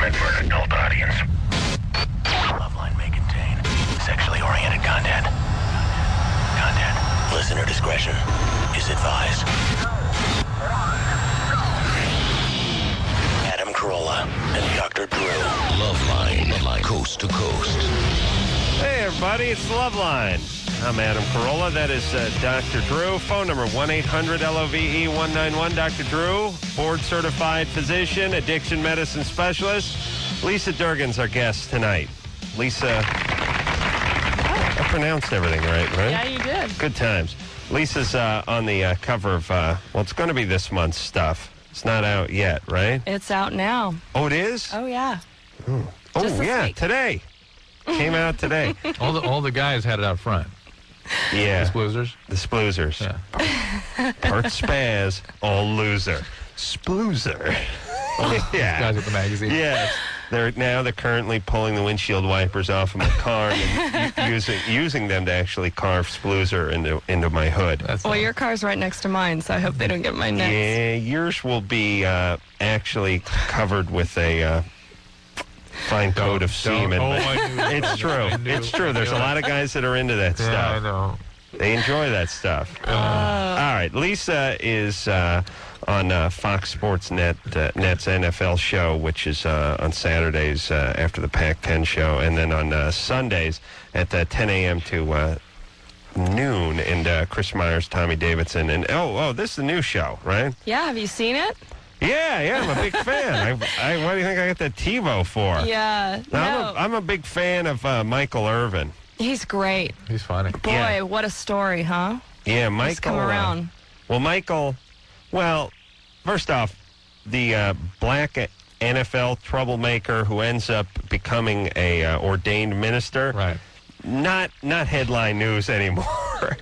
meant for an adult audience. Loveline may contain sexually oriented content. Content. Listener discretion is advised. Adam Carolla and Dr. Drew. Loveline. Loveline. Coast to coast. Hey, everybody, it's Loveline. I'm Adam Carolla. That is uh, Dr. Drew. Phone number 1 800 LOVE 191. Dr. Drew, board certified physician, addiction medicine specialist. Lisa Dergan's our guest tonight. Lisa, I pronounced everything right, right? Yeah, you did. Good times. Lisa's uh, on the uh, cover of, uh, well, it's going to be this month's stuff. It's not out yet, right? It's out now. Oh, it is? Oh, yeah. Oh, just this yeah, week. today. Came out today. All the all the guys had it out front. Yeah. The Sploozers. The sploozers. Yeah. Part spaz, all loser. Sploozer. yeah. Guys with the magazine. Yes. They're now they're currently pulling the windshield wipers off of my car and using using them to actually carve sploozer into into my hood. That's Well, all. your car's right next to mine, so I hope they don't get my next. Yeah, yours will be uh, actually covered with a uh, fine coat of Don't- semen. Oh, but I knew. it's true. It's true. There's a lot of guys that are into that Yeah, stuff. I know. They enjoy that stuff. All right, Lisa is uh, on uh, Fox Sports Net uh, Net's NFL show, which is uh, on Saturdays uh, after the Pac-10 show, and then on uh, Sundays at uh, 10 a.m. to uh, noon. And uh, Chris Myers, Tommy Davidson, and oh, oh, this is the new show, right? Yeah, have you seen it? Yeah, yeah, I'm a big fan. I, I, what do you think I got that TiVo for? Yeah. Now, I'm, a, I'm a big fan of uh, Michael Irvin. he's great. He's funny. Boy, Yeah. what a story, huh? Yeah, Michael. He's come uh, around. Well, Michael, well, first off, the uh, black NFL troublemaker who ends up becoming a uh, ordained minister. Right. Not not headline news anymore.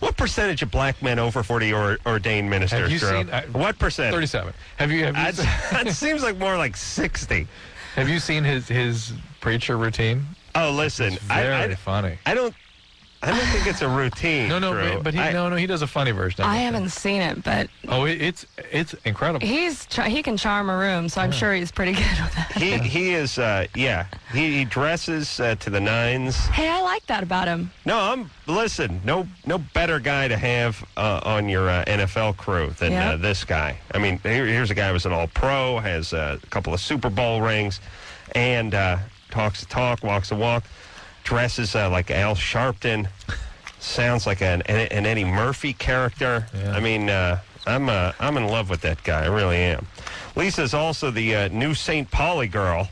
What percentage of black men over 40 are ordained ministers? Have you Drew? seen- I- what percent? Thirty-seven. Have you have you, That, that seems like more like 60. have you seen his his preacher routine? Oh, listen, It's I, very I, funny. I don't I don't think it's a routine. No, no, Drew. but, but he I- no, no, he does a funny version. I haven't seen it, but Oh, it, it's it's incredible. he's ch- he can charm a room, so I'm sure he's pretty good with that. He he is uh, yeah. He, he dresses uh, to the nines. Hey, I like that about him. No, I'm listen. No, no better guy to have uh, on your uh, NFL crew than uh, Yep. this guy. I mean, here, here's a guy who's an All-Pro, has uh, a couple of Super Bowl rings, and uh, talks the talk, walks the walk, dresses uh, like Al Sharpton, sounds like an, an, an Eddie Murphy character. Yeah. I mean, uh, I'm uh, I'm in love with that guy. I really am. Lisa's also the uh, new St. Pauli girl.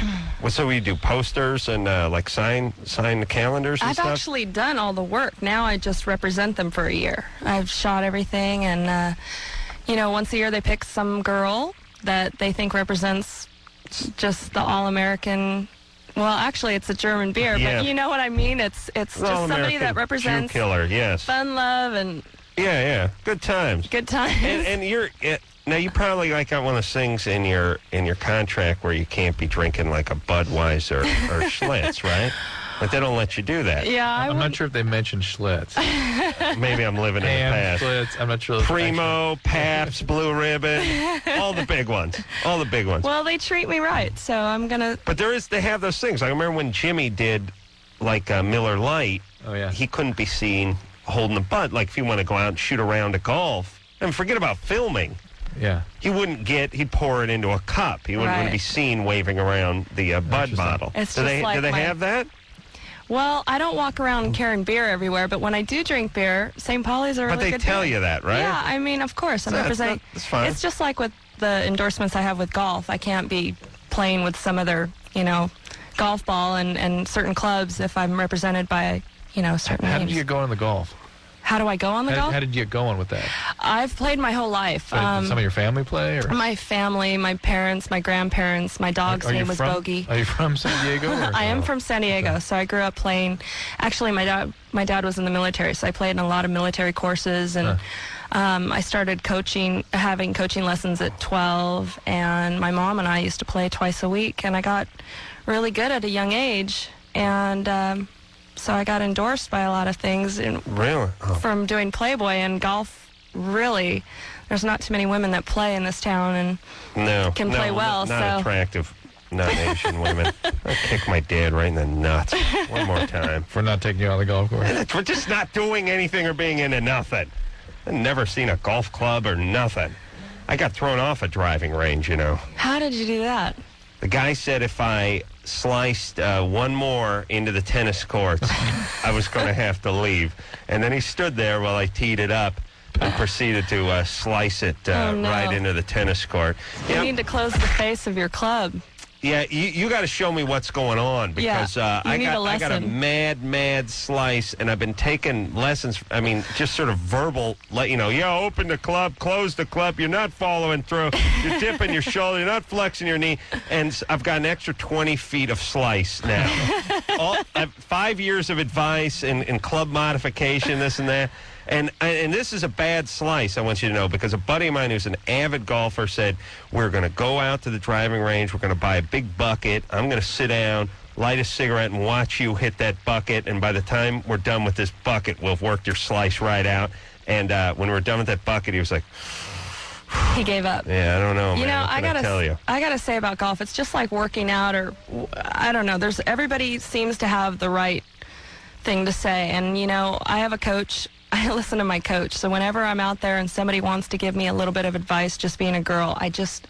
Well, so we do posters and uh, like sign sign the calendars and I've stuff. actually done all the work. Now I just represent them for a year. I've shot everything, and uh, you know, once a year they pick some girl that they think represents just the all-American. Well, actually, it's a German beer, Yeah. but you know what I mean. It's it's just somebody All-American that Jew represents killer. Yes. fun, love, and Yeah, yeah. Good times. good times. And, and you're it, now you probably like got one of those things in your in your contract where you can't be drinking like a Budweiser or Schlitz, right? Like they don't let you do that. yeah, I I'm would, not sure if they mentioned Schlitz. Maybe I'm living in the Ham, past. Schlitz. I'm not sure. if- Primo, Pabst, Blue Ribbon, all the big ones, all the big ones. Well, they treat me right, so I'm gonna. But there is they have those things. I remember when Jimmy did like uh, Miller Lite. Oh yeah. he couldn't be seen holding the bud. Like if you want to go out and shoot around a round of golf, and forget about filming. yeah. He wouldn't get. He'd pour it into a cup. He wouldn't, Right. be seen waving around the uh, Bud Interesting. bottle. It's do just they? like do they my- have that? Well, I don't walk around oh. carrying beer everywhere, but when I do drink beer, St. Pauli's are But they good tell beer. you that, right? Yeah, I mean, of course, I'm So representing. that's fine. It's just like with the endorsements I have with golf. I can't be playing with some other, you know, golf ball and, and certain clubs if I'm represented by, you know, certain How names. did you going in the golf? How do I go on the How, golf? how did you get going with that? I've played my whole life. Did Um, some of your family play, or my family, my parents, my grandparents, my dog's are you name was from? Bogey. Are you from San Diego? I am from San Diego, so I grew up playing. Actually, my dad my dad was in the military, so I played in a lot of military courses, and um, I started coaching, having coaching lessons at 12. And my mom and I used to play twice a week, and I got really good at a young age, and um, so I got endorsed by a lot of things, and Really? Oh. from doing Playboy and golf really, there's not too many women that play in this town, and No. Can no, play well, Not, not so- attractive non-Asian women. I'll kick my dad right in the nuts one more time. For not taking you on the golf course. For just not doing anything or being into nothing. I've never seen a golf club or nothing. I got thrown off a driving range, you know. how did you do that? The guy said if I sliced uh, one more into the tennis courts, I was going to have to leave. And then he stood there while I teed it up and proceeded to uh, slice it uh, Oh, no. right into the tennis court. You Yeah, need to close the face of your club. Yeah you, you got to show me what's going on Yeah, because uh, I, got, a I got a mad, mad slice, and I've been taking lessons. I mean, just sort of verbal, let you know, yeah, open the club, close the club. You're not following through. You're dipping your shoulder. You're not flexing your knee. And I've got an extra 20 feet of slice now. All, I've five years of advice and, and club modification, this and that. And and this is a bad slice, I want you to know, because a buddy of mine who's an avid golfer said, We're going to go out to the driving range. We're going to buy a big bucket. I'm going to sit down, light a cigarette, and watch you hit that bucket. And by the time we're done with this bucket, we'll have worked your slice right out. And uh, when we're done with that bucket, he was like, He gave up. Yeah, I don't know, You know, I gotta, tell you. I gotta say about golf, it's just like working out, or I don't know. There's everybody seems to have the right thing to say, and you know, I have a coach. I listen to my coach, so whenever I'm out there and somebody wants to give me a little bit of advice, just being a girl, I just,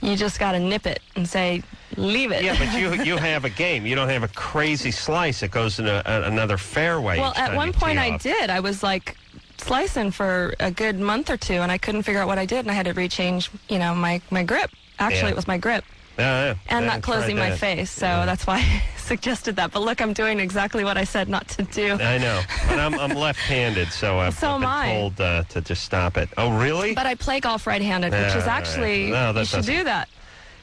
you just gotta nip it and say, leave it. Yeah, but you you have a game. You don't have a crazy slice that goes in a, a, another fairway. Well, at one point I off. did. I was like slicing for a good month or two, and I couldn't figure out what I did, and I had to rechange, you know, my my grip. Actually, Yeah. it was my grip. Yeah, yeah, and yeah, not closing my face. So that's why suggested that. But look, I'm doing exactly what I said not to do. I know, but I'm, I'm left-handed, so I've, So I've been I. told uh, to just stop it. Oh, really? But I play golf right-handed, which is actually no, you should do that.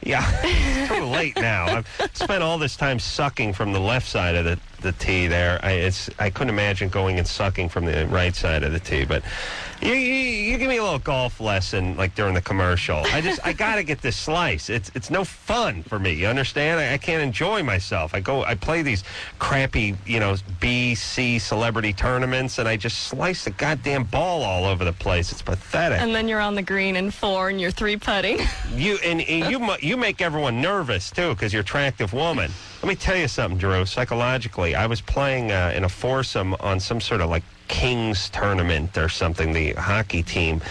yeah, it's too late now. I've spent all this time sucking from the left side of the, the tee there. I, it's I couldn't imagine going and sucking from the right side of the tee. But you, you, you give me a little golf lesson like during the commercial. I just I got to get this slice. It's it's no fun for me. You understand? I, I can't enjoy myself. I go I play these crappy you know B C celebrity tournaments and I just slice the goddamn ball all over the place. It's pathetic. And then you're on the green in four, and you're three putting. You and, and you you make everyone nervous too because you're an attractive woman. Let me tell you something, Drew. Psychologically, I was playing uh, in a foursome on some sort of like Kings tournament or something, the hockey team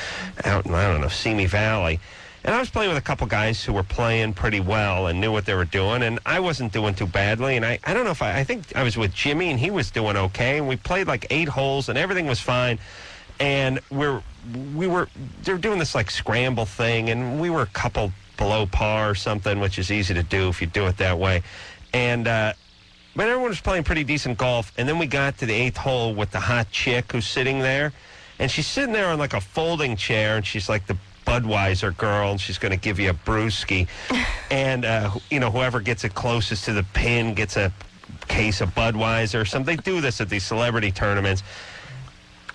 out in I don't know Simi Valley. And I was playing with a couple guys who were playing pretty well and knew what they were doing, and I wasn't doing too badly. And I, I don't know if I, I think I was with Jimmy, and he was doing okay. And we played like eight holes, and everything was fine and we're we were they're doing this like scramble thing and we were a couple below par or something which is easy to do if you do it that way and uh but everyone was playing pretty decent golf. And then we got to the eighth hole with the hot chick who's sitting there. And she's sitting there on like a folding chair and she's like the Budweiser girl, and she's going to give you a brewski, and uh, you know whoever gets it closest to the pin gets a case of Budweiser or something. They do this at these celebrity tournaments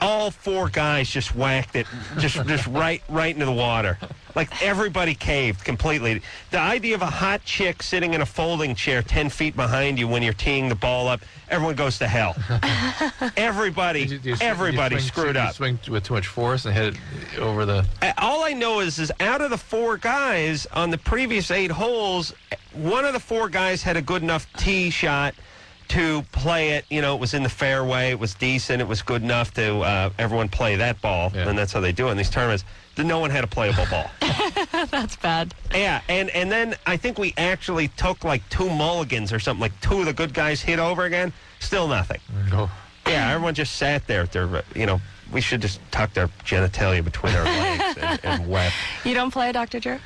all four guys just whacked it just just right right into the water. Like everybody caved completely. The idea of a hot chick sitting in a folding chair 10 feet behind you when you're teeing the ball up everyone goes to hell. Everybody Did you- did you everybody you swing- screwed up. swing with too much force and hit it over the. Uh, all I know is, is out of the four guys on the previous eight holes, one of the four guys had a good enough tee shot to play it. You know, it was in the fairway. It was decent. It was good enough to uh, everyone play that ball. Yeah. And that's how they do it in these tournaments. Then No one had a playable ball. That's bad. yeah, and, and then I think we actually took like two mulligans or something. Like two of the good guys hit over again. Still nothing. Oh, Yeah, everyone just sat there. Their, you know, we should just tuck their genitalia between our legs and, and wept. You don't play, Dr. Drew?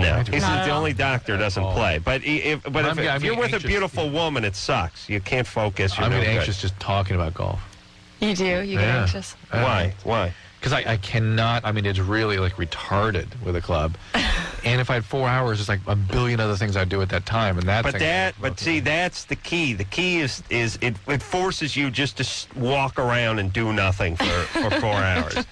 No, do he's Not the only doctor doesn't play. But he- if but I'm- if, I'm if you're getting with a anxious. beautiful woman, it sucks. You can't focus. You're I'm no getting good. anxious just talking about golf. You do. You get Yeah. anxious. Why? Why? Because I, I cannot. I mean, it's really like retarded with a club. and if I had four hours, it's like a billion other things I'd do at that time. And that. But thing- that, but see, that's the key. The key is is it, it forces you just to s- walk around and do nothing for, for four hours.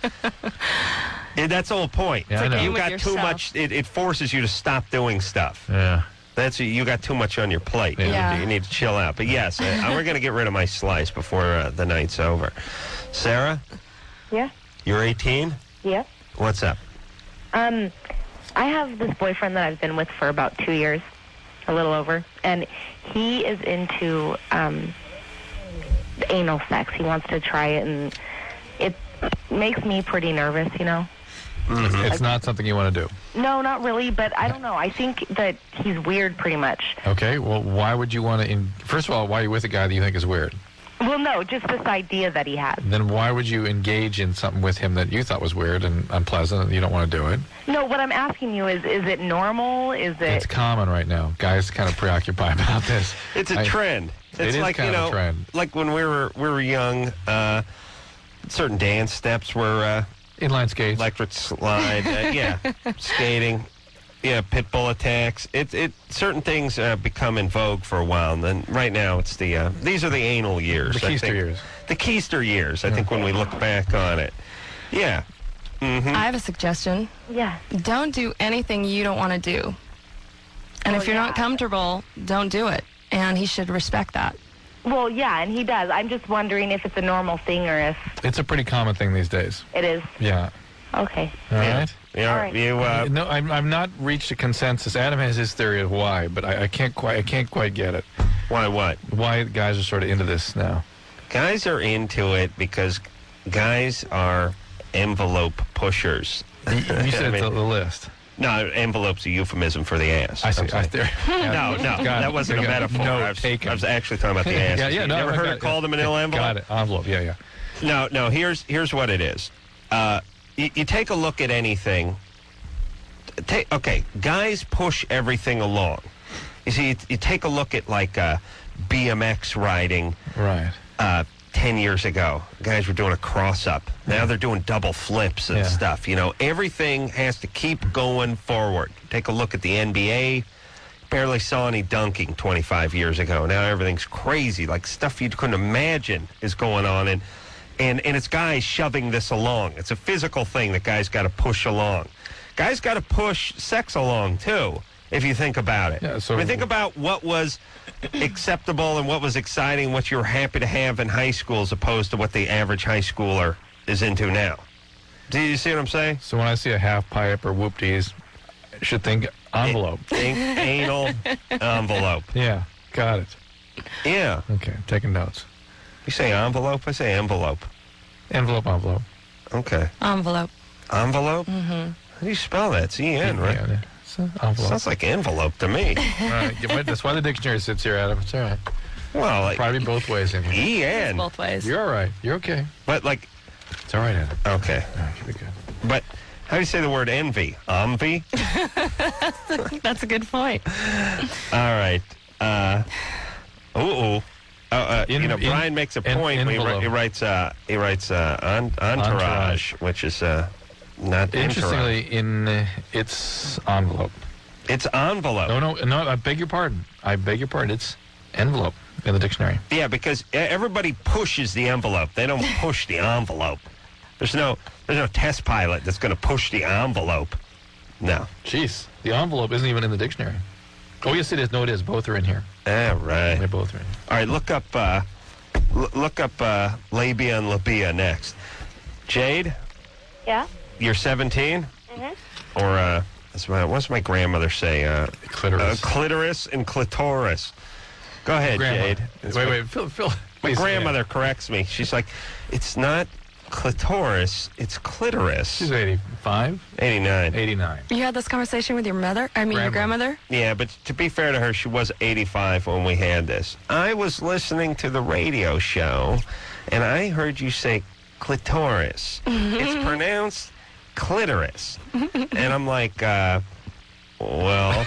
And that's the whole point. Yeah, I know. You With got too much. It, it forces you to stop doing stuff. Yeah. That's you got too much on your plate. You, Yeah. need, to- you need to chill out. But yes, uh, we're going to get rid of my slice before uh, the night's over. Sarah, Yeah. you're 18. Yep. What's up? Um, I have this boyfriend that I've been with for about two years, a little over, and he is into um, anal sex. He wants to try it, and it makes me pretty nervous, you know. It's not something you want to do. No, not really, but I don't know. I think that he's weird pretty much. Okay. Well, why would you want to? In, first of all, why are you with a guy that you think is weird? Well, no, just this idea that he has. Then why would you engage in something with him that you thought was weird and unpleasant and you don't want to do it? No, what I'm asking you is, is it normal? Is it It's common right now. Guys kind of preoccupied about this. It's a I- trend. It It's is like kind you of a know, trend. like when we were we were young. Uh, certain dance steps were uh, Inline skates. electric slide. uh, yeah, skating. Yeah, pit bull attacks. It it certain things uh, become in vogue for a while, and then right now it's the uh, these are the anal years. The I keister think. years. The keister years. I think when we look back on it. Yeah. I have a suggestion. Yeah. Don't do anything you don't want to do. And Oh, if you're not comfortable, don't do it. And he should respect that. Well, yeah, and he does. I'm just wondering if it's a normal thing or if It's a pretty common thing these days. it is. Yeah. Okay. All right. Yeah. All right. You. Uh, no, I'm, I've not reached a consensus. Adam has his theory of why, but I, I can't quite. I can't quite get it. why? What? Why guys are sort of into this now? Guys are into it because guys are envelope pushers. You, you said I mean- the, the list. No, envelope's a euphemism for the ass. I see. I, there, No, no, that wasn't a metaphor. No, I, was. I was actually talking about the ass. yeah, yeah. You No, never I heard it called a manila envelope? Got it. Envelope. Yeah, yeah. No, no. Here's here's what it is. Uh, you, you take a look at anything. Take okay. Guys push everything along. You see, you, you take a look at like uh, BMX riding. Right. uh, 10 years ago. Guys were doing a cross up. Now they're doing double flips and Yeah. stuff. You know, everything has to keep going forward. Take a look at the NBA. Barely saw any dunking 25 years ago. Now everything's crazy. Like stuff you couldn't imagine is going on. And, and, and it's guys shoving this along. It's a physical thing that guys got to push along. Guys got to push sex along too, if you think about it. Yeah, so- I mean, think about what was acceptable and what was exciting, what you were happy to have in high school as opposed to what the average high schooler is into now. Do you see what I'm saying? So when I see a half pipe or whoopties, I should think envelope. Think anal envelope. Yeah. Got it. Yeah. Okay. Taking notes. You say envelope? I say envelope. Envelope. Envelope. Okay. Envelope. Envelope? Mm-hmm. How do you spell that? It's E-N, right? Yeah, yeah. So, envelope. Sounds like envelope to me. All right. Yeah, but That's why the dictionary sits here, Adam. It's all right. well, like Probably both ways in here. E-N. Both ways. You're all right. You're okay. But like, It's all right, Adam. okay. All right, you'll be good. But how do you say the word envy? Envy? That's a good point. All right. Uh, ooh, ooh. Uh, uh, In- you know, in- Brian makes a point. when he, wri- he writes. Uh, he writes uh, en- entourage, Entourage. which is uh, not Interestingly, entourage. in uh, its envelope. It's envelope. No, no, no. I beg your pardon. I beg your pardon. It's envelope in the dictionary. Yeah, because e- everybody pushes the envelope. They don't push the envelope. There's no. There's no test pilot that's going to push the envelope. No. Jeez, the envelope isn't even in the dictionary. Oh yes, it is. No, it is. Both are in here. All right. They're both in. Here. All right. Look up. Uh, l- look up uh, labia and labia next. Jade, Yeah. You're 17. Mm-hmm. Or uh, that's my, what's my grandmother say? Uh, Clitoris. Uh, clitoris and clitoris. Go ahead, Grandma. Jade. Wait, my, wait, Phil, Phil. My please, grandmother corrects me. She's like, it's not clitoris, it's clitoris. She's 85, 89. 89. You had this conversation with your mother? I mean, your Grandmother. grandmother? Yeah, but to be fair to her, she was 85 when we had this. I was listening to the radio show, and I heard you say clitoris. it's pronounced clitoris. and I'm like, uh, well,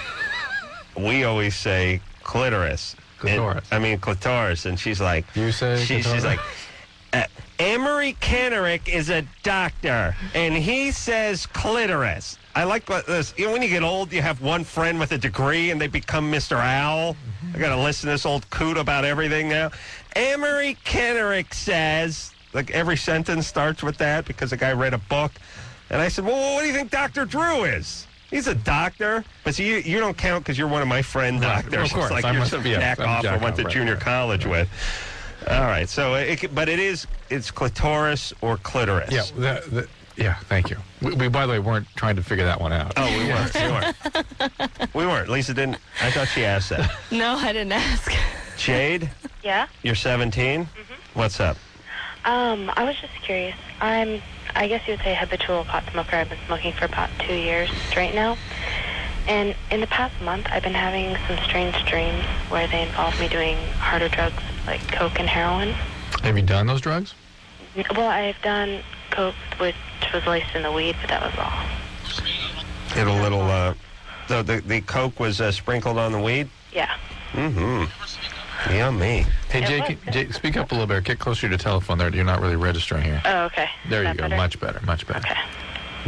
we always say clitoris. And- Clitoris. I mean, clitoris. And she's like, You say she, she's like, uh, Emery Kennerick is a doctor, and he says clitoris. I like what this. You know, when you get old, you have one friend with a degree, and they become Mr. Owl. I got to listen to this old coot about everything now. Emery Kennerick says, like every sentence starts with that because the guy read a book, and I said, well, what do you think Dr. Drew is? He's a doctor, but see, you, you don't count because you're one of my friend Right, doctors. of course, It's like I you're must some be a- jack off I went to right, junior right, college right. with. All right, so it, but it is it's clitoris or clitoris. Yeah, the, the, Yeah, thank you. We, we, by the way, weren't trying to figure that one out. Oh, we weren't. We weren't. we weren't. Lisa didn't. I thought she asked that. No, I didn't ask. Jade, Yeah. you're 17. What's up? Um, I was just curious. I'm, I guess you would say, habitual pot smoker. I've been smoking for about two years straight now. And in the past month, I've been having some strange dreams where they involve me doing harder drugs like coke and heroin. Have you done those drugs? Well, I've done coke, which was laced in the weed, but that was all. Get a little. Uh, the, the the coke was uh, sprinkled on the weed. Yeah. Mm-hmm. Yummy. Hey, Jake. Jake, speak up a little bit. Get closer to your telephone there. You're not really registering here. Oh, okay. There you go. better? Much better. Much better. Okay.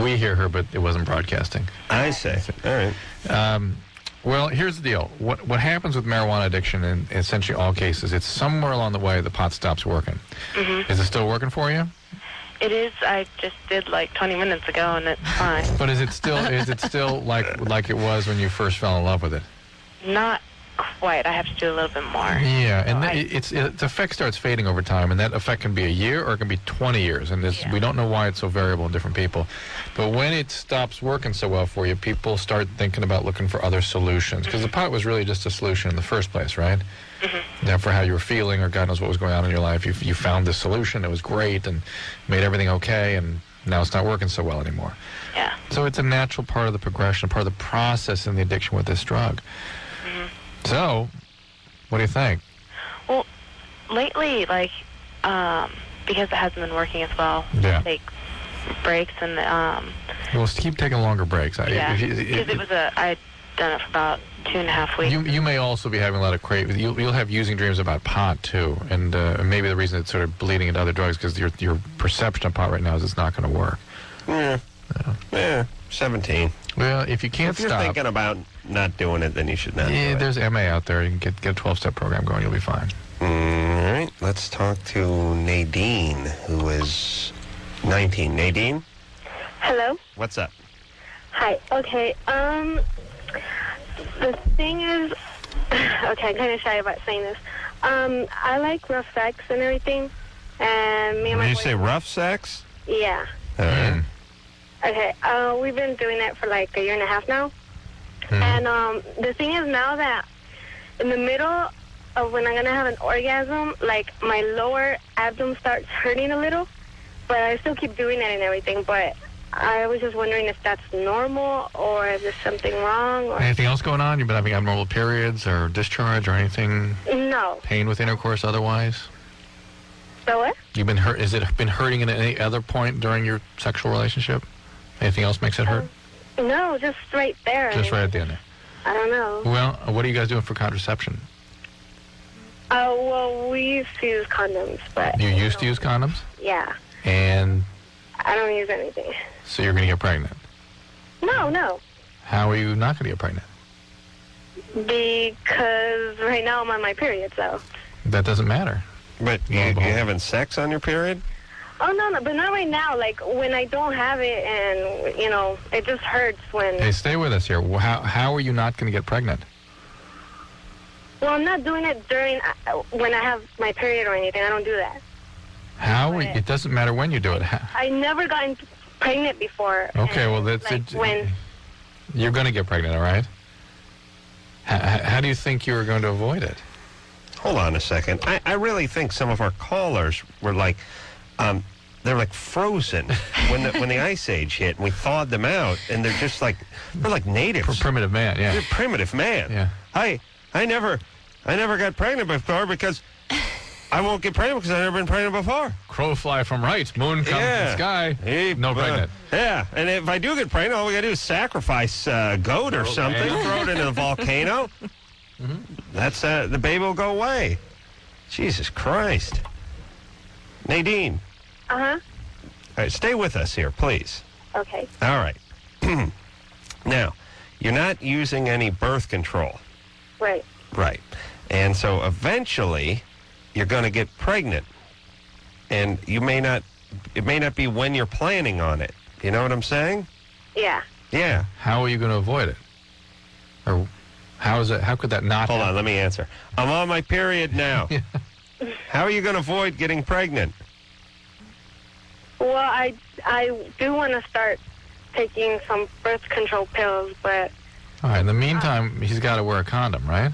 We hear her, but it wasn't broadcasting. I say. All right. Um, well, here's the deal. What what happens with marijuana addiction in essentially all cases, it's somewhere along the way the pot stops working. Mm-hmm. Is it still working for you? It is. I just did like 20 minutes ago, and it's fine. But is it still is it still like like it was when you first fell in love with it? Not quite. I have to do a little bit more. Yeah, and So th- I- it- it's its effect starts fading over time, and that effect can be a year or it can be 20 years, and this, Yeah. we don't know why it's so variable in different people. But when it stops working so well for you, people start thinking about looking for other solutions because the mm-hmm. pot was really just a solution in the first place, right? Mm-hmm. Now, for how you were feeling, or God knows what was going on in your life, you, you found this solution. It was great and made everything okay, and now it's not working so well anymore. Yeah. So it's a natural part of the progression, part of the process in the addiction with this drug. Mm-hmm. So, what do you think? Well, lately, like, um, because it hasn't been working as well, Yeah. take breaks and um, Well, s- keep taking longer breaks. I- yeah, if you- because it was a I'd done it for about two and a half weeks. You, you may also be having a lot of crave. You'll, you'll have using dreams about pot too, and uh, maybe the reason it's sort of bleeding into other drugs because your your perception of pot right now is it's not going to work. Yeah. Yeah. 17. Well, if you can't If you're stop, thinking about not doing it, then you should not. yeah, do it. there's MA out there. You can get get a 12 step program going. You'll be fine. All right. Let's talk to Nadine, who is 19. Nadine, Hello. what's up? Hi. Okay. Um, the thing is, okay, I'm kind of shy about saying this. Um, I like rough sex and everything, and me and my Did you boy- say rough sex? yeah. All right. Okay. Uh, we've been doing it for like a year and a half now, Mhm. and um, the thing is now that in the middle of when I'm gonna have an orgasm, like my lower abdomen starts hurting a little, but I still keep doing it and everything, but. I was just wondering if that's normal or is there something wrong or Anything else going on? You've been having abnormal periods or discharge or anything? no. Pain with intercourse otherwise? So what? You've been hurt. Is it been hurting at any other point during your sexual relationship? Anything else makes it hurt? No, just right there. Just right at the end there. I don't know. Well, what are you guys doing for contraception? Uh, well, we used to use condoms, but You used to use condoms, yeah, and I don't use anything. so you're going to get pregnant. No, no, How are you not going to get pregnant? because right now I'm on my period. So. That doesn't matter. But you, Lo you having sex on your period? Oh no, no, but not right now. Like when I don't have it, and you know, it just hurts when. Hey, stay with us here. How, how are you not going to get pregnant? Well, I'm not doing it during uh, when I have my period or anything. I don't do that. How? Are it doesn't matter when you do it. I never gotten pregnant before. okay, and, well, that's like, it. when. You're going to get pregnant, all right? How, how do you think you were going to avoid it? Hold on a second. I, I really think some of our callers were like, um, they're like frozen when the when the ice age hit, and we thawed them out, and they're just like they're like natives. For natives. primitive man, yeah. They're primitive man. Yeah. I I never I never got pregnant before because I won't get pregnant because I've never been pregnant before. Crow fly from right, moon comes yeah. from sky. Hey, no uh, pregnant. yeah, and if I do get pregnant, all we gotta do is sacrifice uh, goat or something, throw it into the volcano. That's uh, the baby will go away. Jesus Christ, Nadine. Uh huh. All right, stay with us here, please. Okay. All right. now, you're not using any birth control. Right. Right. And so eventually you're going to get pregnant. And you may not it may not be when you're planning on it. You know what I'm saying? Yeah. Yeah. How are you going to avoid it? Or how is it? How could that not? Hold on, let me answer. I'm on my period now. yeah. How are you going to avoid getting pregnant? Well, I I do want to start taking some birth control pills, but All right. In the meantime, he's got to wear a condom, right?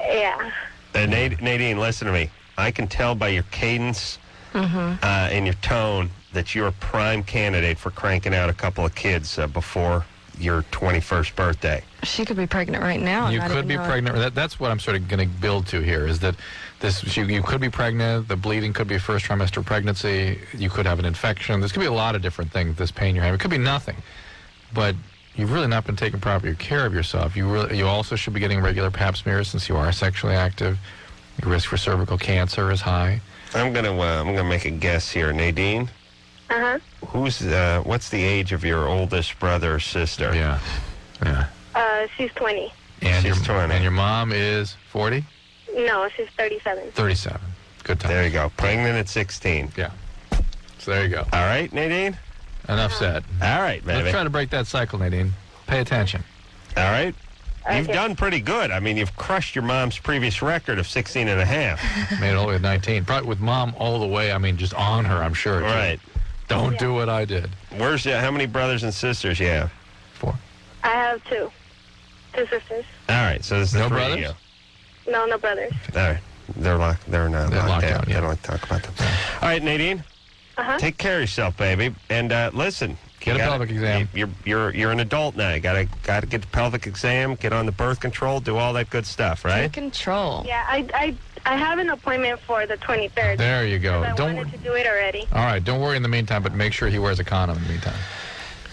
yeah. Uh, Nad- Nadine, listen to me. I can tell by your cadence uh, and your tone that you're a prime candidate for cranking out a couple of kids uh, before your 21st birthday. She could be pregnant right now. you could be pregnant. That, that's what I'm sort of going to build to here. Is that this? You, you could be pregnant. The bleeding could be first trimester pregnancy. You could have an infection. There's could be a lot of different things. This pain you're having. It could be nothing, but you've really not been taking proper care of yourself. You really, you also should be getting regular Pap smears since you are sexually active. Your risk for cervical cancer is high. I'm gonna uh, I'm gonna make a guess here, Nadine. Uh huh. Who's uh, what's the age of your oldest brother or sister? Yeah, yeah. Uh, she's 20. And She's your 20. and your mom is 40, No, she's 37. 37. Good time. There you go. Pregnant at 16. Yeah. So there you go. All right, Nadine. Enough said. All right, baby. Let's try to break that cycle, Nadine. Pay attention. All right. You've Okay. done pretty good. I mean, you've crushed your mom's previous record of 16 and a half. Made it all the way to 19. Probably with mom all the way. I mean, just on her, I'm sure. too. Right. Don't do what I did. Where's your, how many brothers and sisters you have? Four. I have two. Two sisters. All right, so there's the No three brothers? of No, no brothers. All right. They're locked. They're not They're locked, locked down. down, yeah. I don't like to talk about them. All right, Nadine. Uh-huh. Take care of yourself, baby. And uh, listen. Get a gotta- pelvic exam. You're you're you're an adult now. You gotta gotta get the pelvic exam, get on the birth control, do all that good stuff, right? Take control. Yeah, I, I, I have an appointment for the 23rd. There you go. I Don't. wanted to do it already. All right. Don't worry in the meantime, but make sure he wears a condom in the meantime.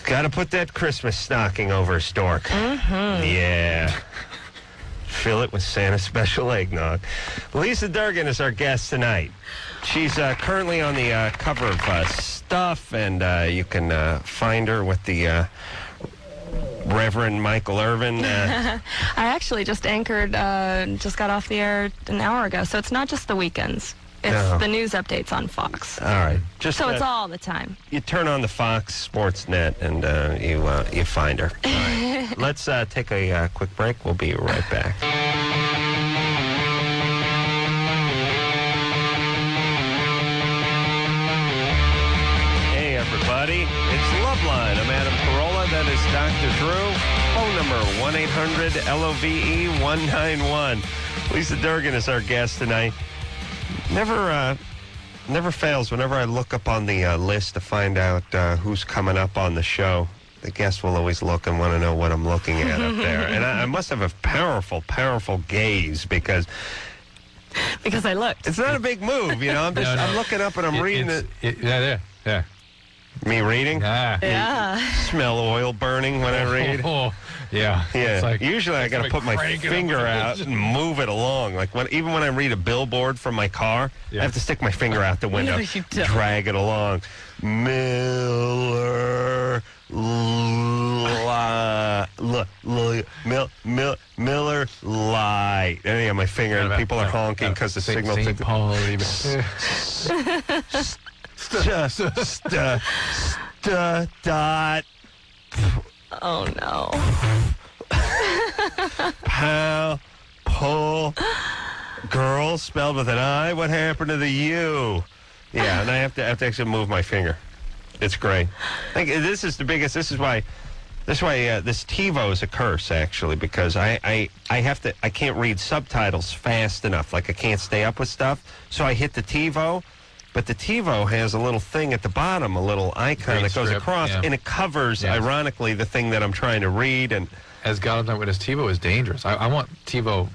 Gotta put that Christmas stocking over his stork. Mm-hmm. Yeah. Fill it with Santa special eggnog. Lisa Dergan is our guest tonight. She's uh, currently on the uh, cover of uh, Stuff, and uh, you can uh, find her with the uh, Reverend Michael Irvin. Uh, I actually just anchored, uh, just got off the air an hour ago. So it's not just the weekends. It's No. the news updates on Fox. all right, just So it's uh, all the time. you turn on the Fox Sports Net and uh, you uh, you find her. Right. Let's uh, take a uh, quick break. We'll be right back. Hey everybody, it's Loveline. I'm Adam Carolla. That is Dr. Drew. Phone number 1-800-LOVE-191. Lisa Dergan is our guest tonight. Never uh, never fails whenever I look up on the uh, list to find out uh, who's coming up on the show. The guest will always look and want to know what I'm looking at up there. And I, I must have a powerful, powerful gaze because Because I looked. it's not a big move, you know. I'm just No, no. I'm looking up and I'm It- reading it. it- Yeah, yeah, yeah. Me reading, Ah. Yeah. smell oil burning when I read. Oh, yeah. Yeah. It's like- Usually I got to put my finger out and move it along. Like when even when I read a billboard from my car, Yeah. I have to stick my finger out the window, you drag it along. Miller Li- Li- Li- Mil- Mil- Miller Light. And I got my finger, and people are honking because the signal. Saint Paul. even- Just st- st- dot Oh no. Pal, pull, girl spelled with an I. What happened to the U? Yeah, and I have to I have to actually move my finger. It's great. I think this is the biggest. This is why. This is why uh, this TiVo is a curse actually because I, I I have to I can't read subtitles fast enough. Like I can't stay up with stuff, so I hit the TiVo. But the TiVo has a little thing at the bottom, a little icon Green that goes strip, across, yeah. and it covers, Yes. ironically, the thing that I'm trying to read. And As God of Night Witness, TiVo is dangerous. I, I want TiVo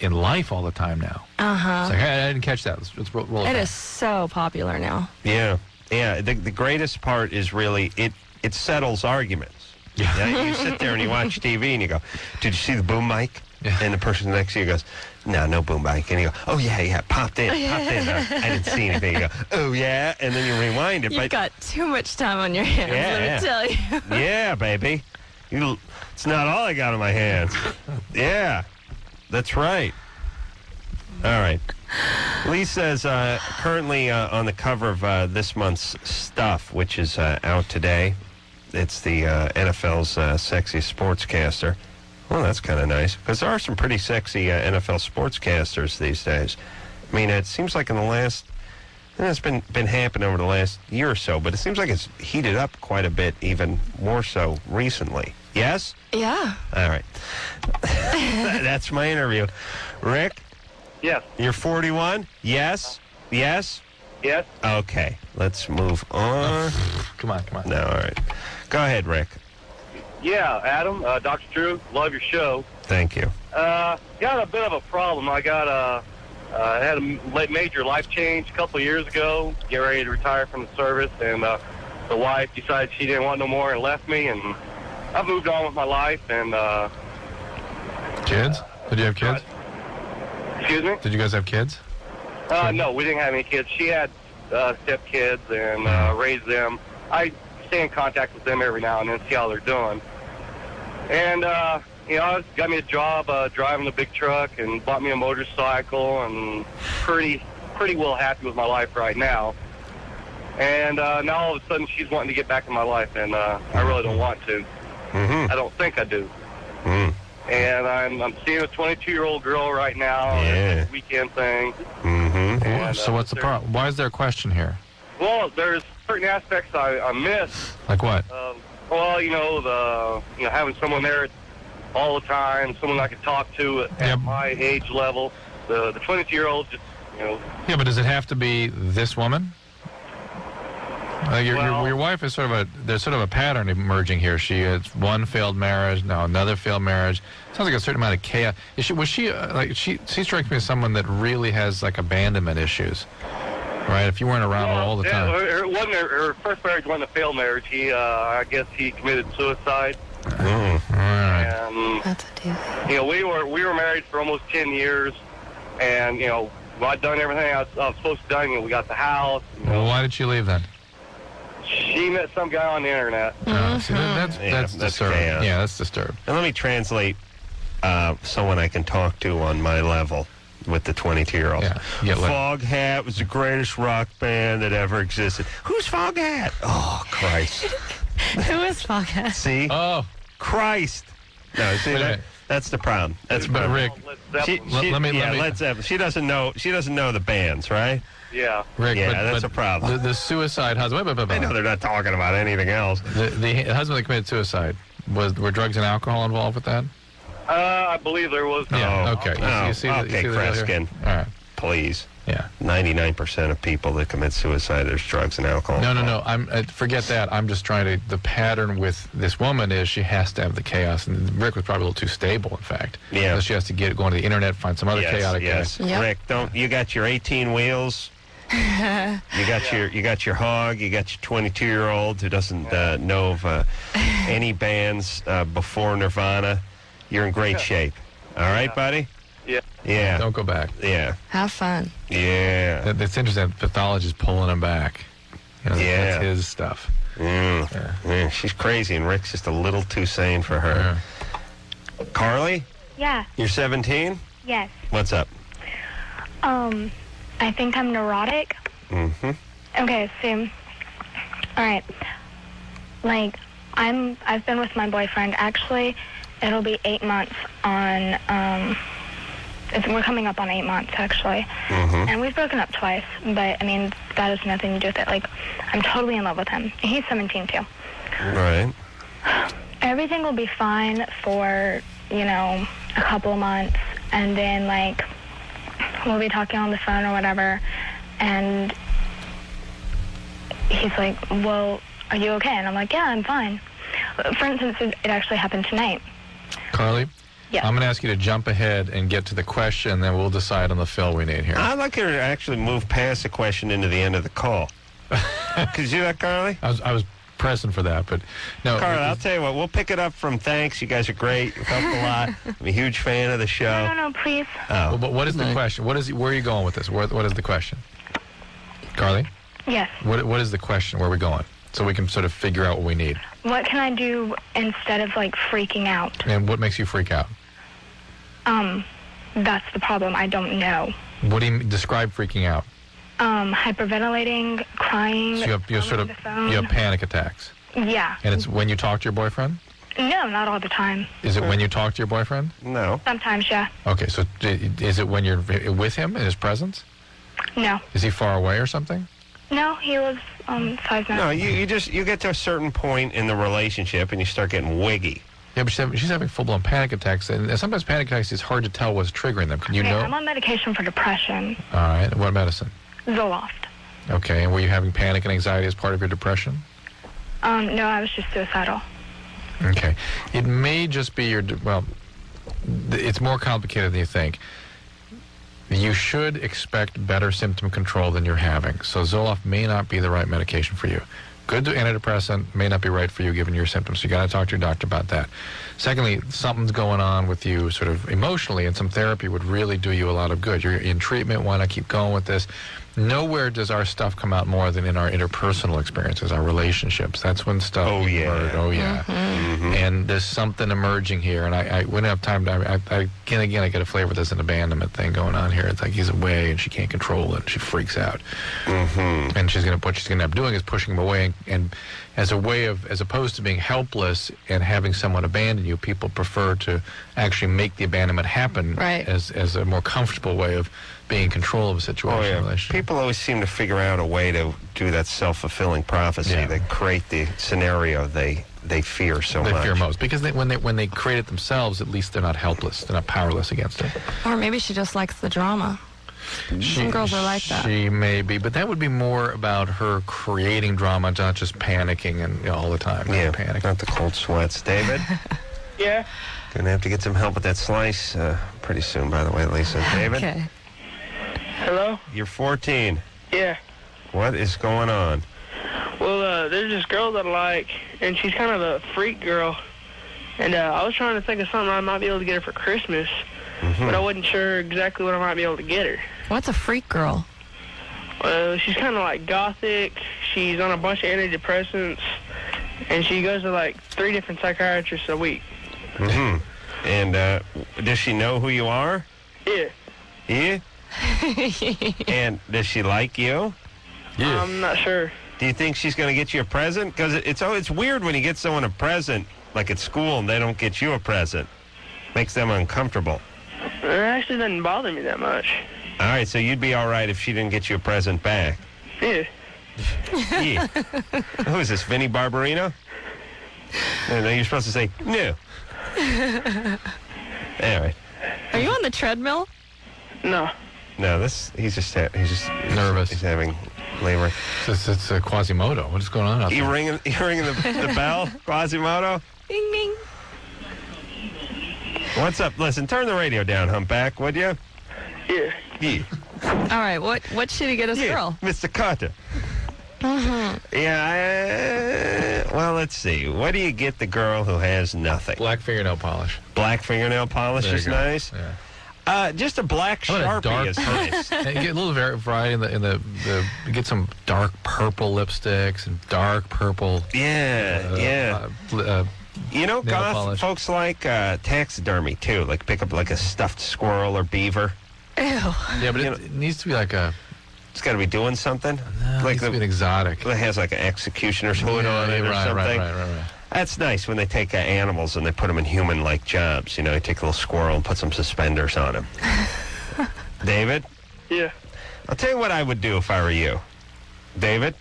in life all the time now. Uh huh. Like, hey, I didn't catch that. Let's, let's roll, roll It back. is so popular now. Yeah, yeah. The, the greatest part is really it. It settles arguments. Yeah. you sit there and you watch TV and you go, "Did you see the boom mic?" Yeah. And the person next to you goes, "No, no boom mic." And you go, "Oh yeah, yeah, popped in, popped in. Uh, I didn't see anything." You go, "Oh yeah," and then you rewind it. You've but got too much time on your hands, Yeah, let me yeah. tell you. yeah, baby, you, it's not all I got on my hands. Yeah, that's right. All right. Lee says uh, currently uh, on the cover of uh, this month's Stuff, which is uh, out today. It's the uh, NFL's uh, sexiest sportscaster. Well, that's kind of nice because there are some pretty sexy uh, NFL sportscasters these days. I mean, it seems like in the last And it's been been happening over the last year or so, but it seems like it's heated up quite a bit, even more so recently. Yes. Yeah. All right. That's my interview. Rick, Yes. you're 41. Yes. Yes. Yes. Okay. Let's move on. Come on, come on. No. All right. Go ahead, Rick. Yeah, Adam, uh, Dr. Drew, love your show. Thank you. Uh, got a bit of a problem. I got a, uh, had a major life change a couple of years ago. Get ready to retire from the service, and uh, the wife decided she didn't want no more and left me. And I've moved on with my life. And uh, Kids? Did you have kids? excuse me. Did you guys have kids? Uh, no, we didn't have any kids. She had uh, stepkids and uh, raised them. I stay in contact with them every now and then, see how they're doing. And, uh, you know, got me a job uh, driving a big truck and bought me a motorcycle and pretty, pretty well happy with my life right now. And uh, now all of a sudden she's wanting to get back in my life, and uh, I really don't want to. Mm-hmm. I don't think I do. Mm. And I'm, I'm seeing a 22-year-old girl right now. Yeah. Weekend thing. Mm-hmm. And, so uh, what's the problem? Why is there a question here? Well, there's certain aspects I, I miss. Like what? Um, well, you know, the you know having someone there all the time, someone I could talk to at, at my age level. The the 22 year old just you know Yeah, but does it have to be this woman? Like your, Well- your, your wife is sort of a there's sort of a pattern emerging here. She has one failed marriage, now another failed marriage. Sounds like a certain amount of chaos. Is she was she uh, like she she strikes me as someone that really has like abandonment issues, right? If you weren't around her all the time, Her, her, wasn't her, her first marriage wasn't a failed marriage. He uh, I guess he committed suicide. Mm. all right. And That's a doozy. you know we were we were married for almost 10 years, and you know I'd done everything I was, I was supposed to do. You know, we got the house. You know, Well, why did she leave then? she met some guy on the internet. Uh, see, that- that's Yeah, that's that's disturbing. chaos. Yeah, that's disturbing. And let me translate uh, someone I can talk to on my level with the 22 year olds. Yeah, yeah, Foghat was the greatest rock band that ever existed. Who's Foghat? Oh, Christ. Who is Foghat? See? Oh, Christ. No, see, that? That's the problem. That's the but problem. Rick, She, she, Let- let me- yeah, let me- Led Zeppelin. She doesn't know. She doesn't know the bands, right? yeah. Rick, Yeah, but, that's but a problem. The, the suicide husband. Wait, wait, wait, I know they're not talking about anything else. The, the husband that committed suicide was were drugs and alcohol involved with that? Uh, I believe there was. Yeah. Oh, okay. You, oh, you see the, you okay, see the deal? Kreskin. All right. Please. Yeah. 99% of people that commit suicide, there's drugs and alcohol. No, no, no. I'm uh, forget that. I'm just trying to. The pattern with this woman is she has to have the chaos, and Rick was probably a little too stable. In fact, Yeah. So she has to get go on the internet, find some other yes, chaotic yes. guy. Yep. Rick, don't you got your 18 wheels? you got your you got your hog. You got your 22 year old who doesn't uh, know of uh, any bands uh, before Nirvana. You're in great shape. All right, buddy. Yeah. Yeah. Don't go back. Yeah. Have fun. Yeah. That, that's interesting. that Pathologist pulling him back. You know, Yeah. That's his stuff. Mm. Yeah. Yeah, She's crazy, and Rick's just a little too sane for her. Yeah. Carly, Yeah. you're 17. Yes. What's up? Um, I think I'm neurotic. Mm-hmm. Okay, so, all right, like I'm, I've been with my boyfriend. Actually, it'll be eight months on. Um, it's, we're coming up on eight months actually, Mm-hmm. and we've broken up twice. But I mean, that has nothing to do with it. Like, I'm totally in love with him. He's 17 too. Right. Everything will be fine for you know a couple of months, and then like we'll be talking on the phone or whatever, and he's like, "Well, are you okay?" And I'm like, "Yeah, I'm fine." For instance, it, it actually happened tonight. Carly, Yeah. I'm going to ask you to jump ahead and get to the question, then we'll decide on the fill we need here. I'd like her to actually move past the question into the end of the call. Could you do that, Carly? I was I was pressing for that, but no. Carly, I'll tell you what. We'll pick it up from thanks. You guys are great. You've helped a lot. I'm a huge fan of the show. no, no, please. Oh. well, Oh, but what is the question? What is where are you going with this? What, what is the question? Carly, Yes. what what is the question? Where are we going? So we can sort of figure out what we need. What can I do instead of like freaking out? And what makes you freak out? Um, that's the problem. I don't know. What do you mean- describe freaking out? Um, hyperventilating, crying. So you have, you have sort of on the phone. you have panic attacks, Yeah. and it's when you talk to your boyfriend. No, not all the time. Is it when you talk to your boyfriend? no. Sometimes, yeah. Okay, so is it when you're with him in his presence? No. Is he far away or something? No, he lives um five minutes. No, you, you just you get to a certain point in the relationship and you start getting wiggy. Yeah, but she's having, she's having full-blown panic attacks, and sometimes panic attacks is hard to tell what's triggering them. Can you Okay, know? I'm on medication for depression. All right. What medicine? Zoloft. Okay. And were you having panic and anxiety as part of your depression? Um, no, I was just suicidal. Okay. It may just be your, well, th- it's more complicated than you think. You should expect better symptom control than you're having. So Zoloft may not be the right medication for you. Good antidepressant may not be right for you given your symptoms. So you got to talk to your doctor about that. Secondly, something's going on with you sort of emotionally, and some therapy would really do you a lot of good. You're in treatment. Why not keep going with this? Nowhere does our stuff come out more than in our interpersonal experiences, our relationships. That's when stuff. Oh, yeah. heard, Oh yeah. And there's something emerging here, and I, I wouldn't have time to. I, I, again, again, I get a flavor there's an abandonment thing going on here. It's like he's away, and she can't control it. And she freaks out, mm-hmm. and she's gonna. What she's gonna end up doing is pushing him away, and, and as a way of, as opposed to being helpless and having someone abandon you, people prefer to actually make the abandonment happen Right. as as a more comfortable way of being in control of a situation. Oh yeah. relationship. People always seem to figure out a way to do that self-fulfilling prophecy. Yeah. They create the scenario they they fear so they much. fear most because they, when they when they create it themselves, at least they're not helpless. They're not powerless against it. Or maybe she just likes the drama. Some girls are like that. She may be, but that would be more about her creating drama, not just panicking and you know, all the time. not Yeah, panic. not the cold sweats. David, Yeah. gonna have to get some help with that slice uh, pretty soon. By the way, Lisa. David, Okay. Hello? you're 14. Yeah. What is going on? Well, uh, there's this girl that I like, and she's kind of a freak girl. And uh, I was trying to think of something I might be able to get her for Christmas, but I wasn't sure exactly what I might be able to get her. What's a freak girl? Well, she's kind of like gothic. She's on a bunch of antidepressants, and she goes to like three different psychiatrists a week. hmm And uh, does she know who you are? Yeah. Yeah. and does she like you? Yeah. I'm not sure. Do you think she's going to get you a present? Because it's oh, it's weird when you get someone a present, like at school, and they don't get you a present. Makes them uncomfortable. It actually doesn't bother me that much. All right, so you'd be all right if she didn't get you a present back. Yeah. Yeah. Who is this, Vinny Barbarino? No, no, you're supposed to say no. all right. Are you on the treadmill? No. No, this he's just ha- he's just Nervous. He's having labor. It's, it's uh, Quasimodo. What is going on out You there? ringing you ringing the, the bell, Quasimodo? Ding ding. What's up? Listen, turn the radio down, humpback, would you? Yeah. Yeah. All right. What what should he get his Yeah, girl? Mr. Carter. Yeah, I, well, let's see. What do you get the girl who has nothing? Black fingernail polish. Black fingernail polish There you is nice. Yeah. Uh, just a black How about a sharpie dark is nice. And get a little var- variety in the in the, the get some dark purple lipsticks and dark purple. Yeah, uh, yeah. Uh, uh, You know, goth polish. folks like uh, taxidermy too. Like pick up like a stuffed squirrel or beaver. Ew. yeah, but it, know- it needs to be like a It's got to be doing something. uh, like needs to be an exotic. it has like an executioner's hood Yeah, on it yeah, or right, something. right, right, right, right. That's nice when they take uh, animals and they put them in human-like jobs. You know, you take a little squirrel and put some suspenders on him. David, Yeah. I'll tell you what I would do if I were you. David?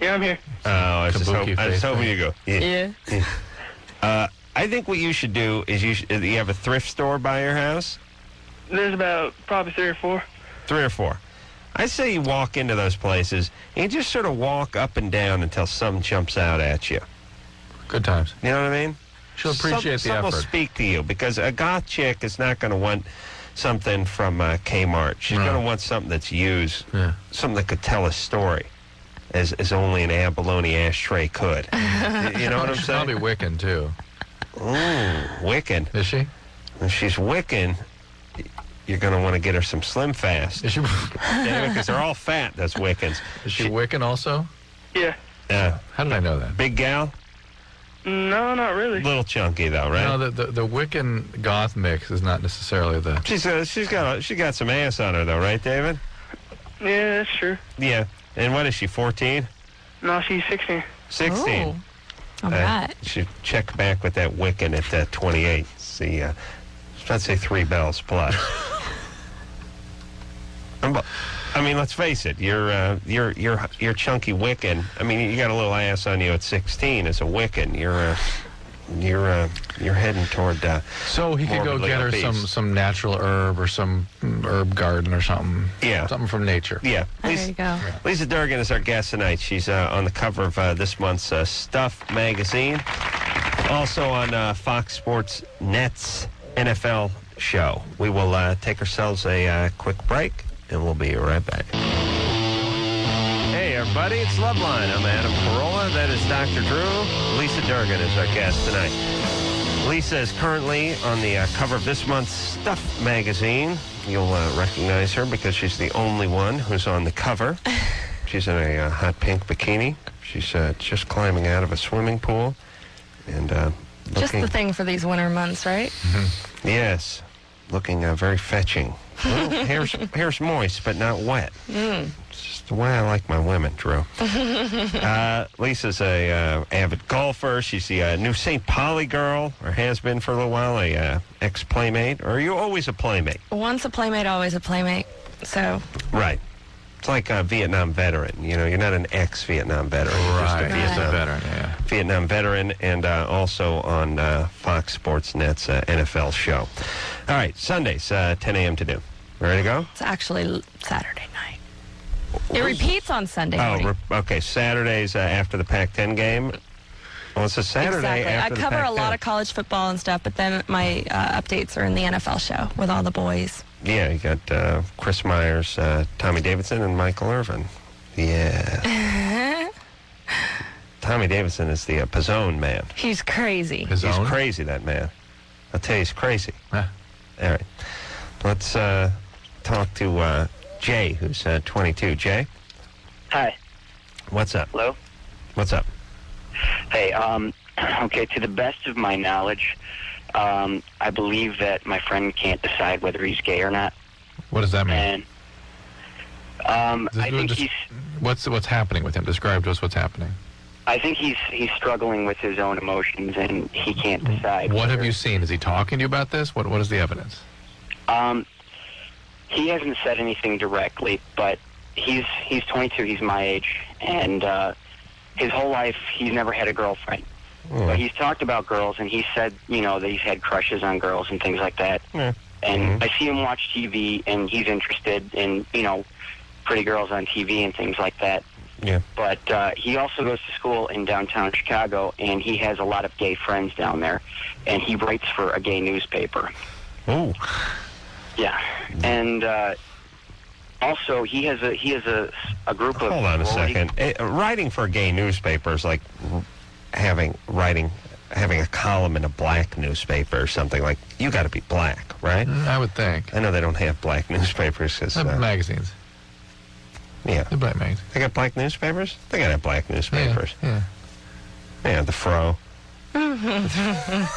Yeah, I'm here. Oh, I was just, Kabuki hope, I was hoping you go. Yeah. Yeah. Uh, I think what you should do is you should, you have a thrift store by your house, There's about probably three or four. three or four. I say you walk into those places and you just sort of walk up and down until something jumps out at you. Good times. You know what I mean? She'll Some- appreciate the some will speak to you because a goth chick is not going to want something from uh, Kmart. She's No. going to want something that's used, Yeah. something that could tell a story, as, as only an abalone ashtray could. you you know what I'm saying? She's saying? probably Wiccan too. Ooh, Wiccan. Is she? If she's Wiccan, you're going to want to get her some Slim Fast. Is she? Because they're all fat, those Wiccans. Is she Wiccan also? Yeah. Uh, How did I know that? big gal, No, not really. A little chunky though, right? No, the, the the Wiccan goth mix is not necessarily the. she's uh, she's got she got some ass on her though, right, David? Yeah, that's true. Yeah. And what is she? 14, No, she's 16. 16. Oh. All Uh, right. Should check back with that Wiccan at uh, 28. See, uh, I was about to say three bells plus. I I'm bu- I mean, let's face it. You're uh, you're you're you're chunky Wiccan. I mean, you got a little ass on you at 16 as a Wiccan. You're uh, you're uh, you're heading toward. Uh, So he could go get her obese. some some natural herb or some herb garden or something. Yeah. Something from nature. Yeah. There Lisa, you go. Lisa Dergan is our guest tonight. She's uh, on the cover of uh, this month's uh, Stuff magazine. Also on uh, Fox Sports Net's NFL show. We will uh, take ourselves a uh, quick break, and we'll be right back. Hey, everybody, it's Loveline. I'm Adam Carolla. That is Dr. Drew. Lisa Dergan is our guest tonight. Lisa is currently on the uh, cover of this month's Stuff magazine. You'll uh, recognize her because she's the only one who's on the cover. She's in a uh, hot pink bikini. She's uh, just climbing out of a swimming pool. And uh, Just the thing for these winter months, right? yes, looking uh, very fetching. Well, hair's, hair's moist, but not wet. It's just the way I like my women, Drew. uh, Lisa's a uh, avid golfer. She's the uh, new St. Pauli girl, or has been for a little while, a uh, ex-playmate. Or are you always a playmate? Once a playmate, always a playmate. So Right. It's like a Vietnam veteran. You know, you're not an ex-Vietnam veteran. You're just a Right. Vietnam, Veteran, yeah. Vietnam veteran, and uh, also on uh, Fox Sports Net's uh, NFL show. All right, Sundays, uh, 10 a.m. to noon. Ready to go? it's actually Saturday night. It repeats on Sunday Oh, re- okay. Saturdays uh, after the Pac-10 game. Well, it's a Saturday exactly. I after the cover a Pac-10. lot of college football and stuff, but then my uh, updates are in the NFL show with all the boys. Yeah, you got uh, Chris Myers, uh, Tommy Davidson, and Michael Irvin. Yeah. Tommy Davidson is the uh, Pizzone man. He's crazy. His He's crazy, that man. I'll tell you, he's crazy. Huh. All right. Let's uh, talk to uh, Jay, who's uh, 22. Jay, Hi. what's up? Hello. What's up? Hey. Um. Okay. To the best of my knowledge, um, I believe that my friend can't decide whether he's gay or not, What does that mean? and um, I think he's. What's what's happening with him? Describe to us what's happening. I think he's he's struggling with his own emotions, and he can't decide. What have you seen? Is he talking to you about this? What what is the evidence? Um, he hasn't said anything directly, but he's he's 22. He's my age, and uh, his whole life he's never had a girlfriend. But he's talked about girls, and he said, you know, that he's had crushes on girls and things like that. Yeah. And I see him watch TV, and he's interested in, you know, pretty girls on TV and things like that. Yeah. But uh, he also goes to school in downtown Chicago, and he has a lot of gay friends down there, and he writes for a gay newspaper. Oh, Yeah, and uh, also he has a he has a, a group of hold on a second. Eh, writing for a gay newspaper is like having writing having a column in a black newspaper or something. Like you got to be black, right? I would think. I know they don't have black newspapers 'cause, Uh, magazines. yeah, They're black magazines. they got black newspapers. They got to have black Yeah, newspapers. yeah. Yeah, the fro. the,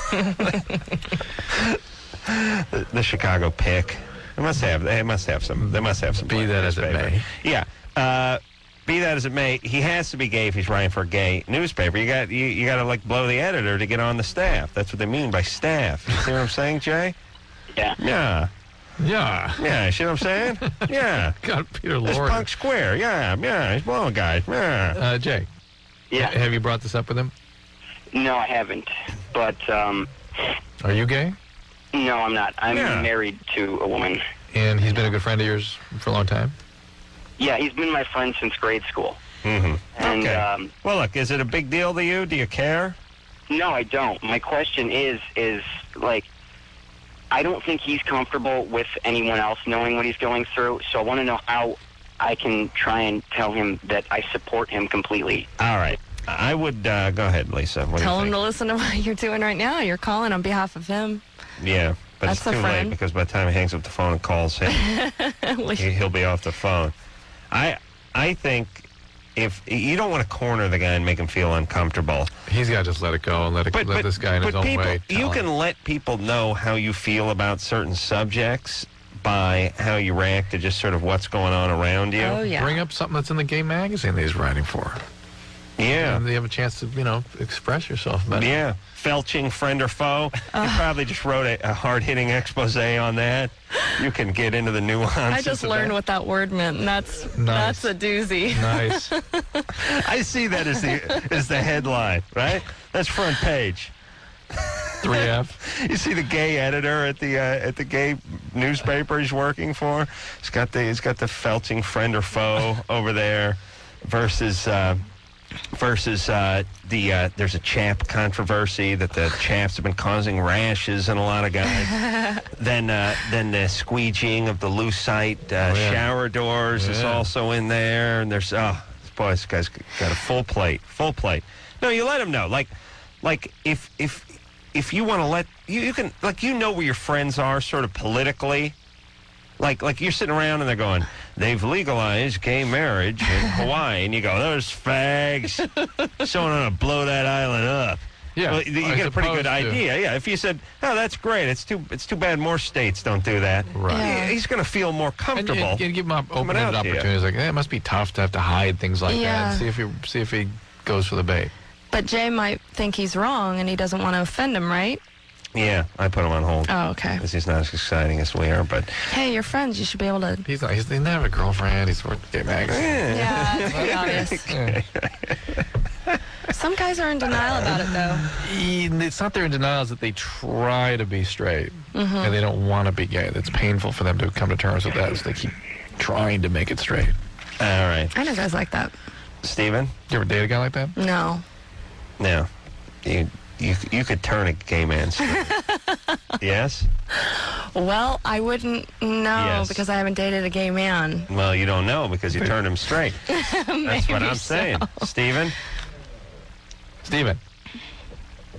the Chicago pick. They must have. They must have some. They must have some. Be that as it may. Yeah. Uh, be that as it may, he has to be gay if he's writing for a gay newspaper. You got you, you got to like blow the editor to get on the staff. That's what they mean by staff. You see what I'm saying, Jay? Yeah. Yeah. Yeah. Yeah. You see what I'm saying? Yeah. God, Peter This Lord. punk square. Yeah. Yeah. He's blowing guys. Yeah. Uh, Jay, Yeah. have you brought this up with him? No, I haven't. But um, Are you gay? no, I'm not. I'm Yeah. married to a woman. And he's been a good friend of yours for a long time? Yeah, he's been my friend since grade school. Mm-hmm. And Okay. um, Well, look, is it a big deal to you? Do you care? no, I don't. My question is, is like, I don't think he's comfortable with anyone else knowing what he's going through. So I want to know how I can try and tell him that I support him completely. All right. I would uh, go ahead, Lisa. What Tell him to listen to what you're doing right now. You're calling on behalf of him. Yeah, but That's it's a too late because by the time he hangs up the phone and calls him, he, he'll be off the phone. I I think if you don't want to corner the guy and make him feel uncomfortable, He's got to just let it go and let it but let but, this guy in his but own people, way. you tell can him. let people know how you feel about certain subjects by how you react to just sort of what's going on around you. Oh, yeah. Bring up something that's in the gay magazine that he's writing for. Yeah. And you have a chance to, you know, express yourself better. Yeah. Felching, friend or foe. you probably just wrote a, a hard hitting expose on that. You can get into the nuances. I just learned that. what that word meant, and that's Nice. that's a doozy. Nice. I see that as the as the headline, right? That's front page. 3F. You see the gay editor at the uh, at the gay newspaper he's working for. He's got the he's got the felching friend or foe over there versus uh, versus uh, the uh, there's a chap controversy that the chaps have been causing rashes in a lot of guys. then uh, then the squeegeeing of the lucite uh, Oh, yeah. shower doors is also in there, and there's oh boy this guy's got a full plate, full plate. No, you let him know like like if if if you want to let you, you can like you know where your friends are sort of politically like like you're sitting around and they're going they've legalized gay marriage in hawaii and you go those fags someone want to blow that island up Yeah. well, you as get a pretty good opposed to- idea yeah if you said oh that's great it's too it's too bad more states don't do that Right. Yeah. he's going to feel more comfortable and, and give him op- coming open-ended out to you. opportunities. Like, eh, it must be tough to have to hide things like Yeah. that. See if he see if he goes for the bait. But Jay might think he's wrong, and he doesn't want to offend him, right? Yeah i put him on hold Oh, okay. because he's not as exciting as we are but Hey, you're friends. You should be able to. He's not. He's, he doesn't have a girlfriend. He's worth gay magazine. Yeah, it's pretty obvious. Yeah. Some guys are in denial about it, though. It's not they're in denial. It's that they try to be straight Mm-hmm. and they don't want to be gay. It's painful for them to come to terms with that. So they keep trying to make it straight. all right I know guys like that. steven You ever date a guy like that? No. No. you you, you could turn a gay man straight. yes Well, I wouldn't know Yes. because I haven't dated a gay man. Well, you don't know because you turned him straight. That's what I'm so. saying. Steven? Steven.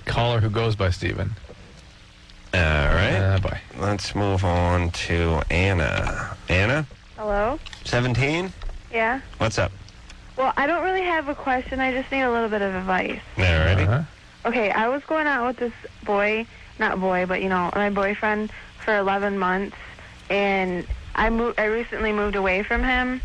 Caller who goes by Steven. All right. Uh, boy. Let's move on to Anna. Anna, Hello? 17? Yeah? What's up? Well, I don't really have a question. I just need a little bit of advice. All righty. Uh-huh. Okay, I was going out with this boy, not boy, but you know, my boyfriend for 11 months, and I moved. I recently moved away from him,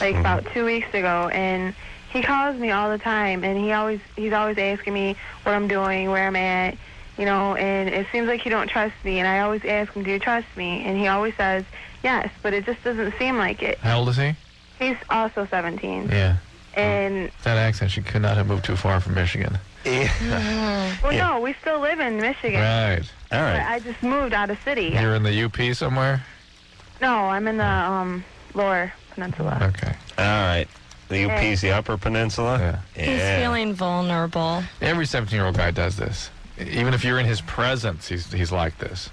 like mm-hmm. about two weeks ago, and he calls me all the time, and he always he's always asking me what I'm doing, where I'm at, you know, and it seems like he don't trust me, and I always ask him, do you trust me? And he always says yes, but it just doesn't seem like it. How old is he? He's also 17, Yeah. and That accent, she could not have moved too far from Michigan. Yeah. well, Yeah. no, we still live in Michigan. Right. All right. But. I just moved out of city. You're in the UP somewhere? No, I'm in the um lower peninsula. Okay. All right. The UP's the Upper Peninsula? Yeah. He's feeling vulnerable. Every 17 year old guy does this. Even if you're in his presence, he's, he's like this.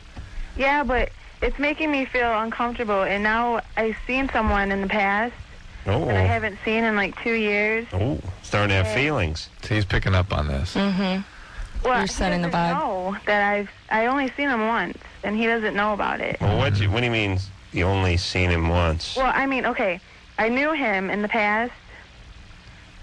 Yeah, but it's making me feel uncomfortable. And now I've seen someone in the past that I Oh. haven't seen in like two years. Oh. Starting to have feelings. So he's picking up on this. Mm-hmm. Well, You're setting he the doesn't vibe. know that I've I only seen him once, and he doesn't know about it. Well, what, you, what do you mean you only seen him once? Well, I mean, okay, I knew him in the past.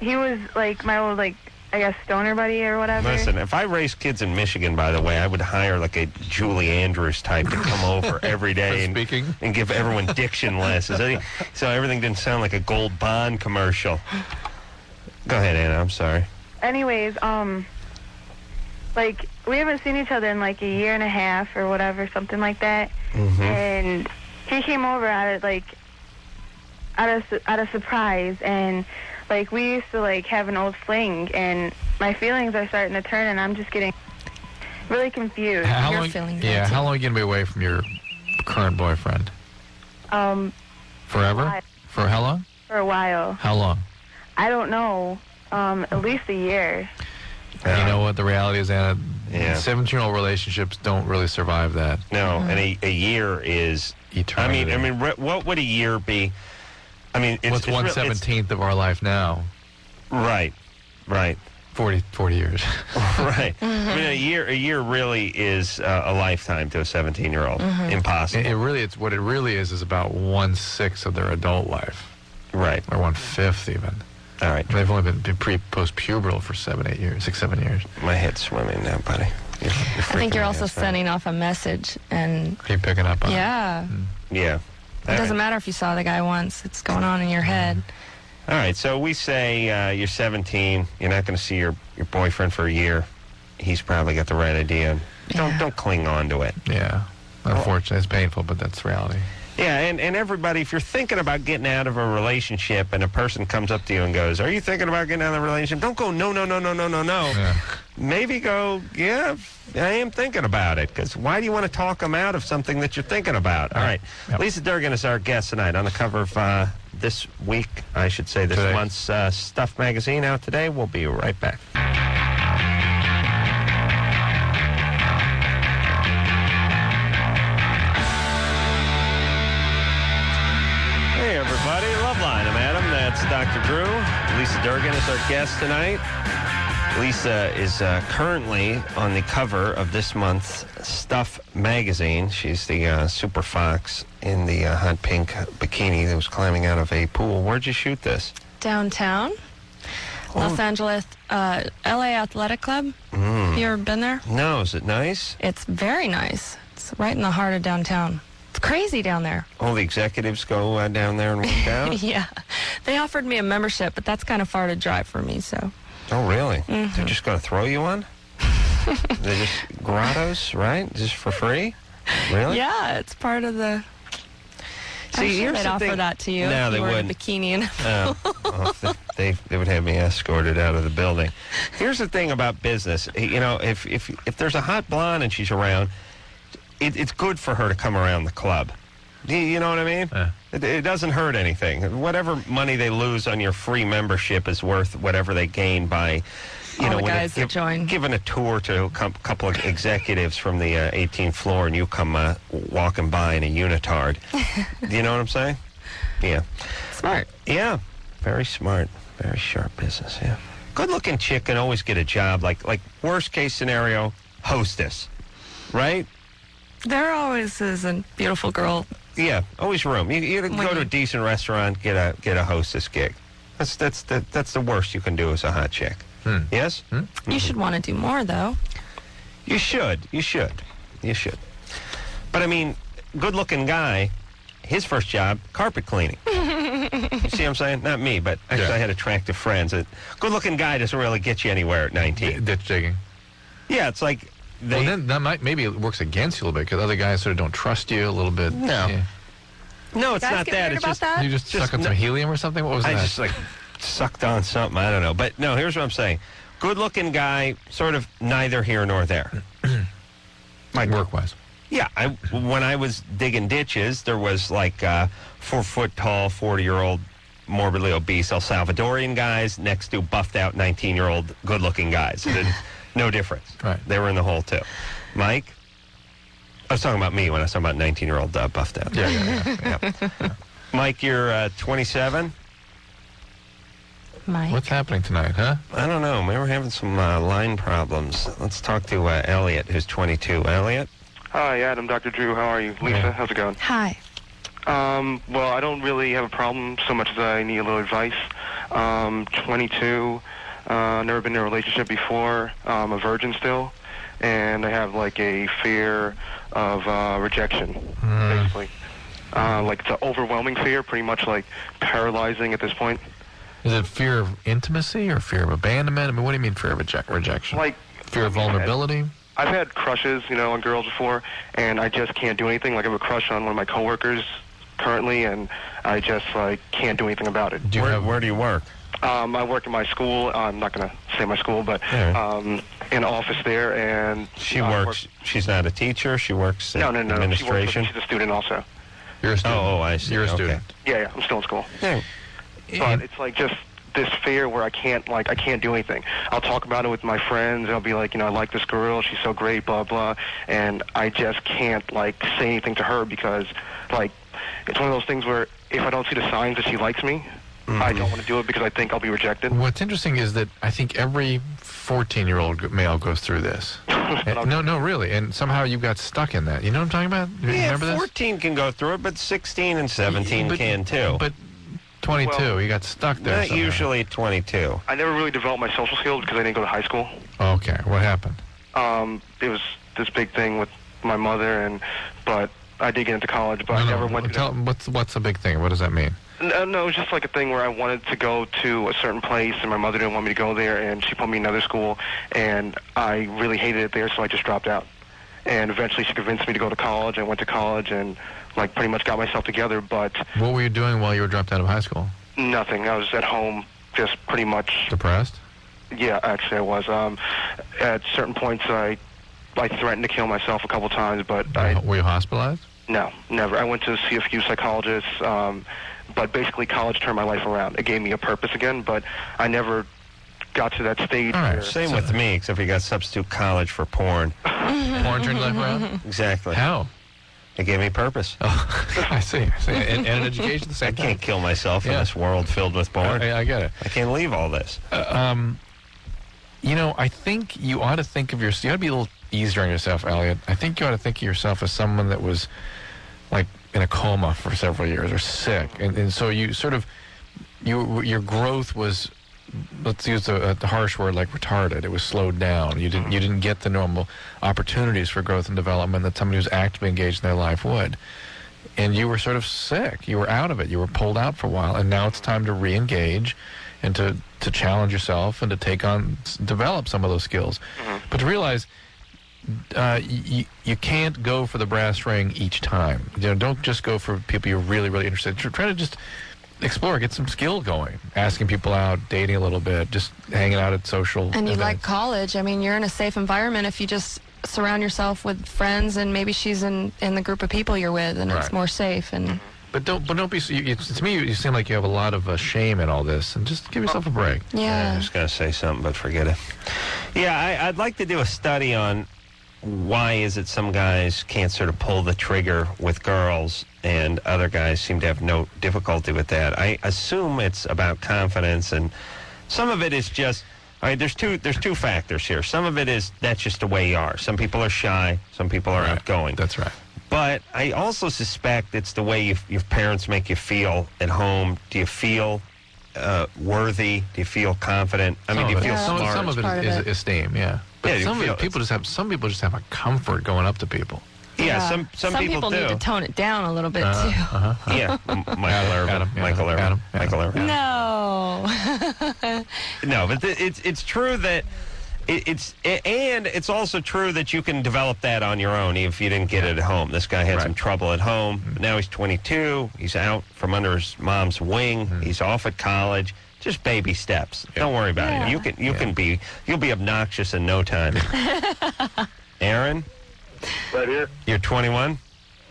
He was like my old like I guess stoner buddy or whatever. Listen, if I raised kids in Michigan, by the way, I would hire like a Julie Andrews type to come over every day and, speaking? and give everyone diction lessons. So everything didn't sound like a gold bond commercial. Go ahead, Anna. I'm sorry. anyways, um, like we haven't seen each other in like a year and a half or whatever, something like that. Mm-hmm. And he came over out of like out of out of surprise, and like we used to like have an old fling, and my feelings are starting to turn, and I'm just getting really confused. How You're long, feeling yeah, how long are you going to be away from your current boyfriend? Um, Forever? Five. For how long? for a while, How long? I don't know. Um, at least a year. And you know what the reality is, Anna? Yeah. 17 year old relationships don't really survive that. No, and a, a year is. eternity. I mean, I mean, re- what would a year be? I mean, it's, What's it's one seventeenth of our life now? Right, right, 40, 40 years. right. I mean, a year, a year really is uh, a lifetime to a 17-year-old. Impossible. it, it really, it's what it really is, is about one sixth of their adult life, right. or one fifth even. All right. They've only been, been pre post pubertal for seven, eight years, six, seven years. My head's swimming now, buddy. You're, you're I think you're me also out, sending off a message, and Are you picking up on it? Yeah. Yeah, Yeah. it doesn't matter if you saw the guy once. It's going on in your head. All right, so we say uh, you're 17. You're not going to see your, your boyfriend for a year. He's probably got the right idea. Don't Yeah. don't cling on to it. Yeah. Unfortunately, it's painful, but that's reality. Yeah, and, and everybody, if you're thinking about getting out of a relationship and a person comes up to you and goes, Are you thinking about getting out of a relationship? Don't go, No, no, no, no, no, no, no. Yeah. Maybe go, Yeah, I am thinking about it. Because why do you want to talk them out of something that you're thinking about? All right. Yep. Lisa Dergan is our guest tonight on the cover of uh, this week, I should say, this Today. month's uh, Stuff magazine out today. We'll be right back. Lisa Dergan is our guest tonight. Lisa is uh, currently on the cover of this month's Stuff magazine. She's the uh, super fox in the uh, hot pink bikini that was climbing out of a pool. Where'd you shoot this? Downtown, Los Angeles, uh, LA Athletic Club. Mm. You ever been there? No, is it nice? It's very nice. It's right in the heart of downtown. Crazy down there. All the executives go uh, down there and work out? yeah. They offered me a membership, but that's kind of far to drive for me, so. Oh, really? Mm-hmm. They're just going to throw you one? They're just grottos, right? Just for free? Really? Yeah, it's part of the. See, I'm sure here's they'd the offer that to you. No, if they you were in a wouldn't. bikini and Oh, oh, th- they they would have me escorted out of the building. Here's the thing about business. You know, if if if there's a hot blonde and she's around, it, it's good for her to come around the club. You, you know what I mean? Yeah. It, it doesn't hurt anything. Whatever money they lose on your free membership is worth whatever they gain by. You All know, the when it- that give- giving a tour to a cou- couple of executives from the uh, 18th floor, and you come uh, walking by in a unitard. Do you know what I'm saying? Yeah. smart. Yeah, very smart, very sharp business. Yeah, good-looking chick can always get a job. Like like worst case scenario, hostess, right? There always is a beautiful girl. Yeah, always room. You, you When go to a decent restaurant, get a get a hostess gig. That's that's the, that's the worst you can do as a hot chick. Hmm. Yes, You should want to do more, though. you should. You should. You should. But I mean, good-looking guy. His first job, carpet cleaning. you see what I'm saying? Not me, but actually Yeah. I had attractive friends. A good-looking guy doesn't really get you anywhere at 19. Ditch digging. Yeah, it's like they. well, then that might maybe it works against you a little bit because other guys sort of don't trust you a little bit. No. Yeah. no, it's Guys not get that. weird It's about just that? You just, Just suck on no- some helium or something. What was I that? I just like sucked on something. I don't know. But no, here's what I'm saying. Good-looking guy, sort of neither here nor there. like work wise. Yeah, I, when I was digging ditches, there was like uh, four foot tall, 40 year old, morbidly obese El Salvadorian guys next to buffed out 19 year old, good looking guys. It didn't- no difference. Right. They were in the hole too. Mike? I was talking about me when I was talking about 19 year old uh, buffed out. Yeah, yeah, yeah. Yeah. Mike, you're uh, 27. Mike. What's happening tonight, huh? I don't know. Maybe we're having some uh, line problems. Let's talk to uh, Elliot, who's 22. Elliot? Hi, Adam, Dr. Drew. How are you? Lisa, Yeah. how's it going? Hi. Um, well, I don't really have a problem so much as I need a little advice. Um, 22, uh, never been in a relationship before. I'm a virgin still, and I have like a fear of uh, rejection, basically. Uh, like it's an overwhelming fear, pretty much like paralyzing at this point. Is it fear of intimacy or fear of abandonment? I mean, what do you mean fear of reject- rejection? Like fear of vulnerability? I've had crushes, you know, on girls before, and I just can't do anything. Like I have a crush on one of my coworkers currently, and I just like can't do anything about it. Do you where, have where do you work? Um, I work in my school. I'm not going to say my school, but Yeah. um, in office there, and She I works, she's not a teacher. She works Work, in no, no, no. She works, administration. she's a student also. You're a student. Oh, oh, I see. You're a Okay. student. Yeah, yeah. I'm still in school, Yeah. but it's like just this fear where I can't like I can't do anything. I'll talk about it with my friends. I'll be like, you know, I like this girl. She's so great, blah blah, and I just can't like say anything to her because like it's one of those things where if I don't see the signs that she likes me, I don't want to do it because I think I'll be rejected. What's interesting is that I think every 14-year-old male goes through this. And- no, no, really. And somehow you got stuck in that. You know what I'm talking about? You Yeah, Remember this? 14 can go through it, but 16 and 17 But- can too. But 22, Well, you got stuck there. Not somehow. usually 22. I never really developed my social skills because I didn't go to high school. Okay, what happened? um, it was this big thing with my mother, and but I did get into college, but I never no, went to. tell, what's what's the big thing? What does that mean? No, no, it was just like a thing where I wanted to go to a certain place, and my mother didn't want me to go there, and she put me in another school, and I really hated it there, so I just dropped out. And eventually, she convinced me to go to college. I went to college, and like pretty much got myself together, but What were you doing while you were dropped out of high school? nothing. I was at home, just pretty much. Depressed? Yeah, actually, I was. Um, at certain points, I I threatened to kill myself a couple times, but I Were you hospitalized? no, never. I went to see a few psychologists, um, but basically college turned my life around. It gave me a purpose again, but I never got to that stage. All right, where, same with me, except you got substitute college for porn. Porn turned life around? Exactly. How? It gave me purpose. Oh, I see. I see. And, and an education the same I time. can't kill myself in this world filled with porn. I, I get it. I can't leave all this. Uh, um, you know, I think you ought to think of yourself. You ought to be a little easier on yourself, Elliot. I think you ought to think of yourself as someone that was like in a coma for several years or sick, and, and so you sort of you your growth was. Let's use a, a harsh word like retarded. It was slowed down. You didn't you didn't get the normal opportunities for growth and development that somebody who's actively engaged in their life would. And you were sort of sick. You were out of it. You were pulled out for a while, and now it's time to re-engage and to, to challenge yourself and to take on, develop some of those skills. Mm-hmm. But to realize uh, you, you can't go for the brass ring each time. You know, don't just go for people you're really, really interested. Tr- Try to just explore, get some skill going, asking people out, dating a little bit, just hanging out at social And you events. like college. I mean, you're in a safe environment if you just surround yourself with friends and maybe she's in, in the group of people you're with and Right. it's more safe. And But don't, but don't be. You, you, to me, you, you seem like you have a lot of uh, shame in all this, and just give yourself a break. I yeah. was going to say something, but forget it. Yeah, I, I'd like to do a study on why is it some guys can't sort of pull the trigger with girls and other guys seem to have no difficulty with that. I assume it's about confidence and some of it is just all right, there's two there's two factors here. Some of it is that's just the way you are. Some people are shy, some people are Right. outgoing. That's right. But I also suspect it's the way you, your parents make you feel at home. Do you feel uh, worthy? Do you feel confident? I mean, do you of it- feel some, smart? Some of it is, is, of is esteem, yeah. But Yeah, some feel people just have some people just have a comfort going up to people. yeah, some some, people, do. need to tone it down a little bit Uh, too. uh-huh. yeah, Michael Adam, Irvin, Adam, Michael Irvin, Adam, yeah. Michael Irvin. No. No, but th- it's it's true that it, it's a- and it's also true that you can develop that on your own if you didn't get it at home. This guy had Right. some trouble at home. but Now he's 22. He's out from under his mom's wing. He's off at college. Just baby steps. Don't worry about Yeah. it. You can you can be you'll be obnoxious in no time. Aaron, Right here. you're 21.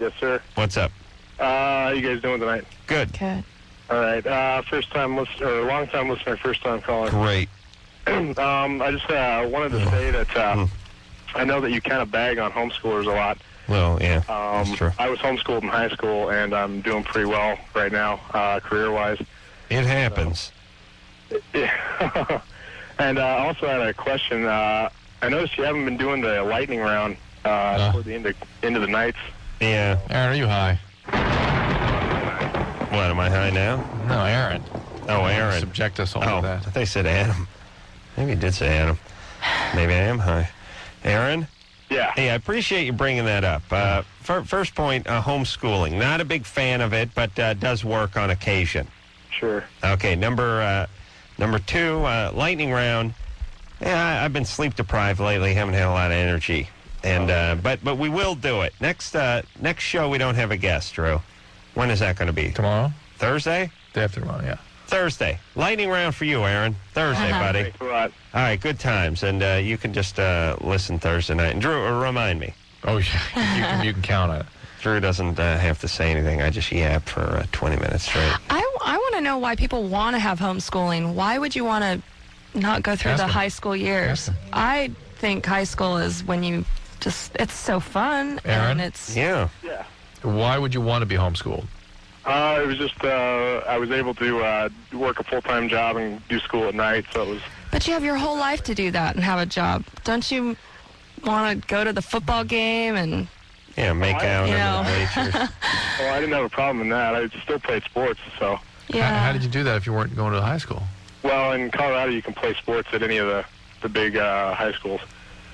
Yes, sir. What's up? Uh, how you guys doing tonight? Good. Good. All right. Uh, first time listener, or long time listener, first time caller. Great. um, I just uh, wanted to say that uh, I know that you kind of bag on homeschoolers a lot. Well, yeah, Um, that's true. I was homeschooled in high school, and I'm doing pretty well right now, uh, career-wise. It happens. Yeah. and uh, I also had a question. Uh, I noticed you haven't been doing the lightning round uh, Uh. toward the end of, end of the nights. Yeah. Aaron, are you high? What am I high now? No, Aaron. Oh, Aaron. Subject us all Oh, to that. they said Adam. Maybe he did say Adam. Maybe I am high. Aaron? Yeah. Hey, I appreciate you bringing that up. Uh, fir- first point, uh, homeschooling. Not a big fan of it, but uh, does work on occasion. Sure. Okay, number uh, number two, uh, lightning round. Yeah, I, I've been sleep deprived lately. Haven't had a lot of energy, and uh, but but we will do it next uh, next show. We don't have a guest, Drew. When is that going to be? Tomorrow? Thursday. Day after tomorrow, yeah. Thursday. Lightning round for you, Aaron. Thursday, buddy. Thanks a lot. All right, good times, and uh, you can just uh, listen Thursday night. And Drew, uh, remind me. Oh, yeah. you, can, you can count on it. Drew doesn't uh, have to say anything. I just yap for uh, 20 minutes straight. I, I want to know why people want to have homeschooling. Why would you want to not go through Ask the them. high school years? I think high school is when you just, it's so fun. Aaron? And it's, Yeah. Yeah. Why would you want to be homeschooled? Uh, it was just uh, I was able to uh, work a full-time job and do school at night, so it was. but you have your whole life to do that and have a job. Don't you want to go to the football game and Yeah, make I- out You know. the bleachers. Well, I didn't have a problem in that. I still played sports, so. yeah. How, how did you do that if you weren't going to high school? Well, in Colorado, you can play sports at any of the the big uh, high schools.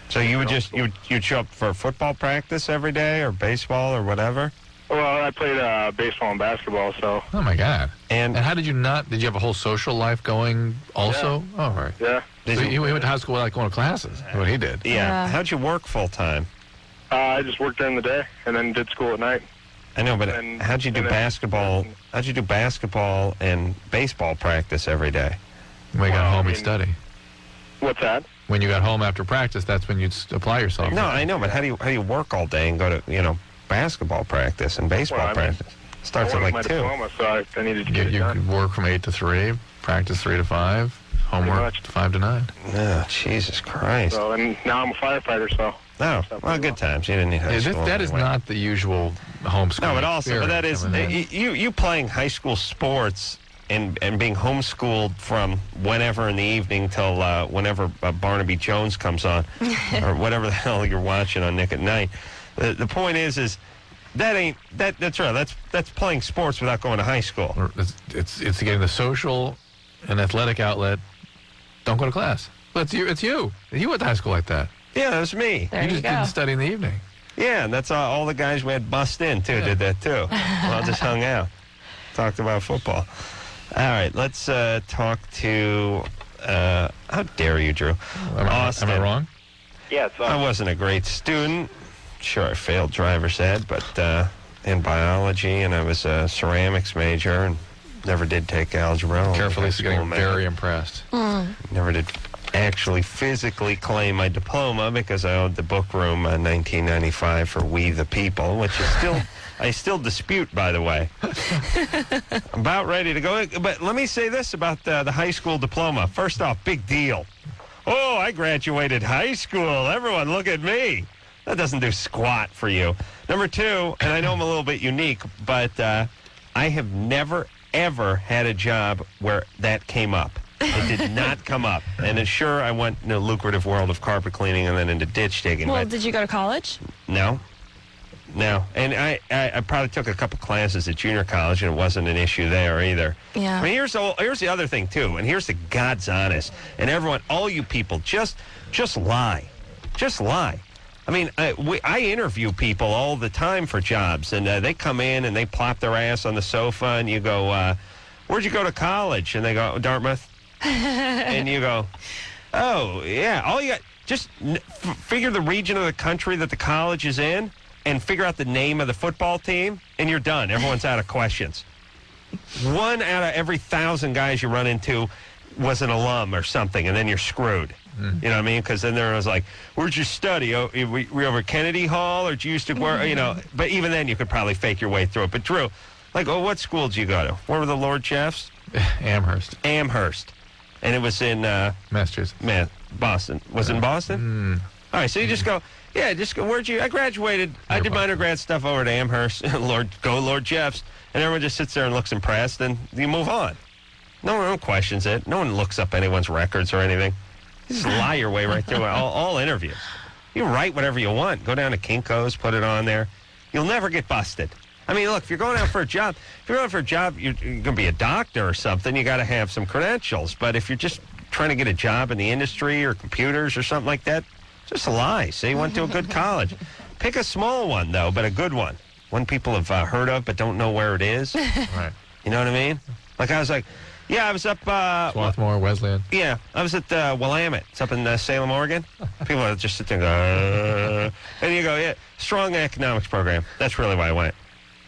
So you would just you you'd show up for football practice every day or baseball or whatever. Well, I played uh, baseball and basketball, so Oh my God! And, And how did you not? Did you have a whole social life going also? Oh, all right. yeah. So he, he went to high school without going to classes. What he did. Yeah. Yeah. How'd you work full time? Uh, I just worked during the day and then did school at night. I know, but And- how'd you do and then- basketball? How'd you do basketball and baseball practice every day? When you got Well, home, I you mean- study. What's that? When you got home after practice, that's when you'd apply yourself. No, I know, but how do you how do you work all day and go to you know basketball practice and baseball Well, I mean, practice? Starts at like my two. diploma, so I, I needed to You, get it you done. work from eight to three, practice three to five, homework five to nine. Oh, Jesus Christ! So, and now I'm a firefighter, so. No, well, good times. You didn't need high Yeah, that, school. that is anyway. not the usual homeschool. No, but also, but that is experience. I mean, y- you you playing high school sports and and being homeschooled from whenever in the evening till uh, whenever uh, Barnaby Jones comes on, or whatever the hell you're watching on Nick at Nite. The, the point is, is that ain't that that's right. That's that's playing sports without going to high school. it's, it's it's getting the social and athletic outlet. Don't go to class. Well, it's you. It's you. You went to high school like that. Yeah, that was me. There you you just go. didn't study in the evening. Yeah, and that's uh, all the guys we had bust in too did that too. we all just hung out, talked about football. All right, let's uh, talk to. Uh, how dare you, Drew? Am I, Austin. am I wrong? Yeah, it's I wasn't a great student. Sure, I failed driver's ed, but uh, in biology, and I was a ceramics major, and never did take algebra. only Carefully, he's getting school very impressed. Never did actually physically claim my diploma because I owed the book room uh, 1995 for We the People, which is still I still dispute, by the way. I'm about ready to go, but let me say this about uh, the high school diploma. First off, big deal. Oh, I graduated high school. Everyone, look at me. That doesn't do squat for you. Number two, and I know I'm a little bit unique, but uh, I have never ever had a job where that came up. It did not come up. And it's sure, I went in a lucrative world of carpet cleaning and then into ditch digging. Well, but did you go to college? no, no. And I, I, I probably took a couple classes at junior college, and it wasn't an issue there either. Yeah. I mean, here's the, here's the other thing too, and here's the God's honest, and everyone, all you people, just just lie, just lie. I mean, I, we, I interview people all the time for jobs, and uh, they come in and they plop their ass on the sofa, and you go, uh, "Where'd you go to college?" And they go, "Dartmouth," and you go, "Oh yeah." All you got just n- f- figure the region of the country that the college is in, and figure out the name of the football team, and you're done. Everyone's out of questions. One out of every thousand guys you run into was an alum or something, and then you're screwed. Hmm. You know what I mean? Because then there was like, "Where'd you study? Oh, we, we over Kennedy Hall, or you used to work?" You know. But even then, you could probably fake your way through it. But Drew, like, oh, what school did you go to? Where were the Lord Jeffs? Amherst, Amherst, and it was in uh, Massachusetts. man, Boston. Was it in Boston? All right, so you just go, yeah, just go. Where'd you? I graduated. I did my undergrad stuff over at Amherst. Lord, go Lord Jeffs, and everyone just sits there and looks impressed, and you move on. No one questions it. No one looks up anyone's records or anything. You just lie your way right through. All, all interviews. You write whatever you want. Go down to Kinko's, put it on there. You'll never get busted. I mean, look, if you're going out for a job, if you're going for a job, you're, you're going to be a doctor or something. You got to have some credentials. But if you're just trying to get a job in the industry or computers or something like that, just lie. Say you went to a good college. Pick a small one though, but a good one. One people have uh, heard of but don't know where it is. Right. You know what I mean? Like I was like, yeah, I was up. Uh, Swarthmore, Wesleyan. yeah, I was at uh, Willamette. It's up in uh, Salem, Oregon. People are just sit there and go, uh, and you go, yeah, strong economics program. That's really why I went.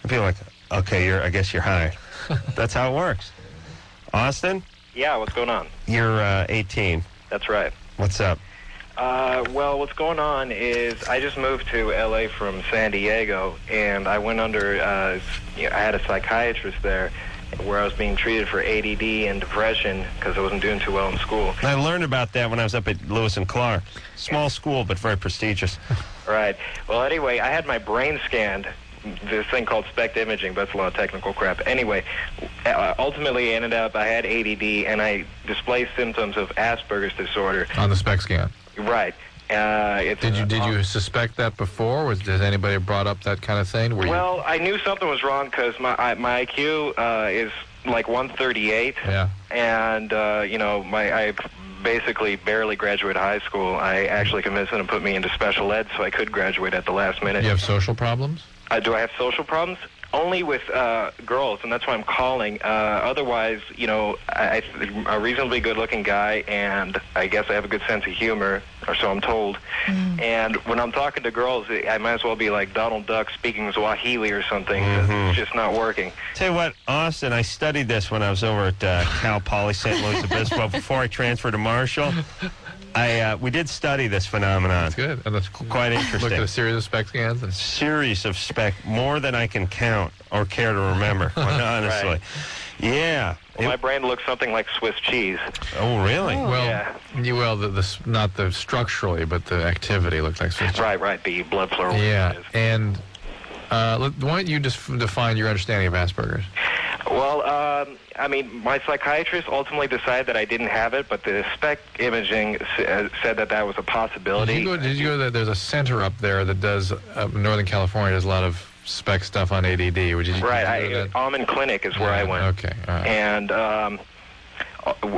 And people are like, okay, you're, I guess you're high. That's how it works. Austin, Yeah, what's going on? you're uh, 18. That's right. What's up? Uh, well, what's going on is I just moved to LA from San Diego, and I went under. Uh, you know, I had a psychiatrist there, where I was being treated for ADD and depression because I wasn't doing too well in school. I learned about that when I was up at Lewis and Clark. Small school, but very prestigious. Right. Well, anyway, I had my brain scanned. This thing called SPECT imaging, but that's a lot of technical crap. Anyway, uh, ultimately, ended up I had ADD and I displayed symptoms of Asperger's disorder. On the SPECT scan. Right. Uh, it's Did you did you suspect that before? Was has anybody brought up that kind of thing? Were you, Well, I knew something was wrong because my I, my IQ uh, is like 138, yeah. and uh, you know my I basically barely graduated high school. I actually convinced them to put me into special ed so I could graduate at the last minute. You have social problems? Uh, do I have social problems? Only with uh, girls, and that's why I'm calling. Uh, otherwise, you know, I, I, I'm a reasonably good-looking guy, and I guess I have a good sense of humor, or so I'm told. And when I'm talking to girls, I might as well be like Donald Duck speaking Swahili or something. 'cause It's just not working. Tell you what, Austin, I studied this when I was over at uh, Cal Poly San Luis Obispo before I transferred to Marshall. I uh, we did study this phenomenon. That's good. And that's quite interesting. Look at a series of SPECT scans and series of SPECT, more than I can count or care to remember. honestly, Right. yeah. Well, my brain looks something like Swiss cheese. Oh, really? Well, Yeah. you well, the, the not the structurally, but the activity looked like Swiss cheese. Right, right. The blood flow. Yeah, and uh, let, why don't you just f- define your understanding of Asperger's? Well, um, I mean, my psychiatrist ultimately decided that I didn't have it, but the SPECT imaging s- uh, said that that was a possibility. Did you go? Did you go? There? There's a center up there that does uh, Northern California does a lot of SPECT stuff on ADD. Would you? right, you I. Amen Clinic is where I went. Okay, right. And um,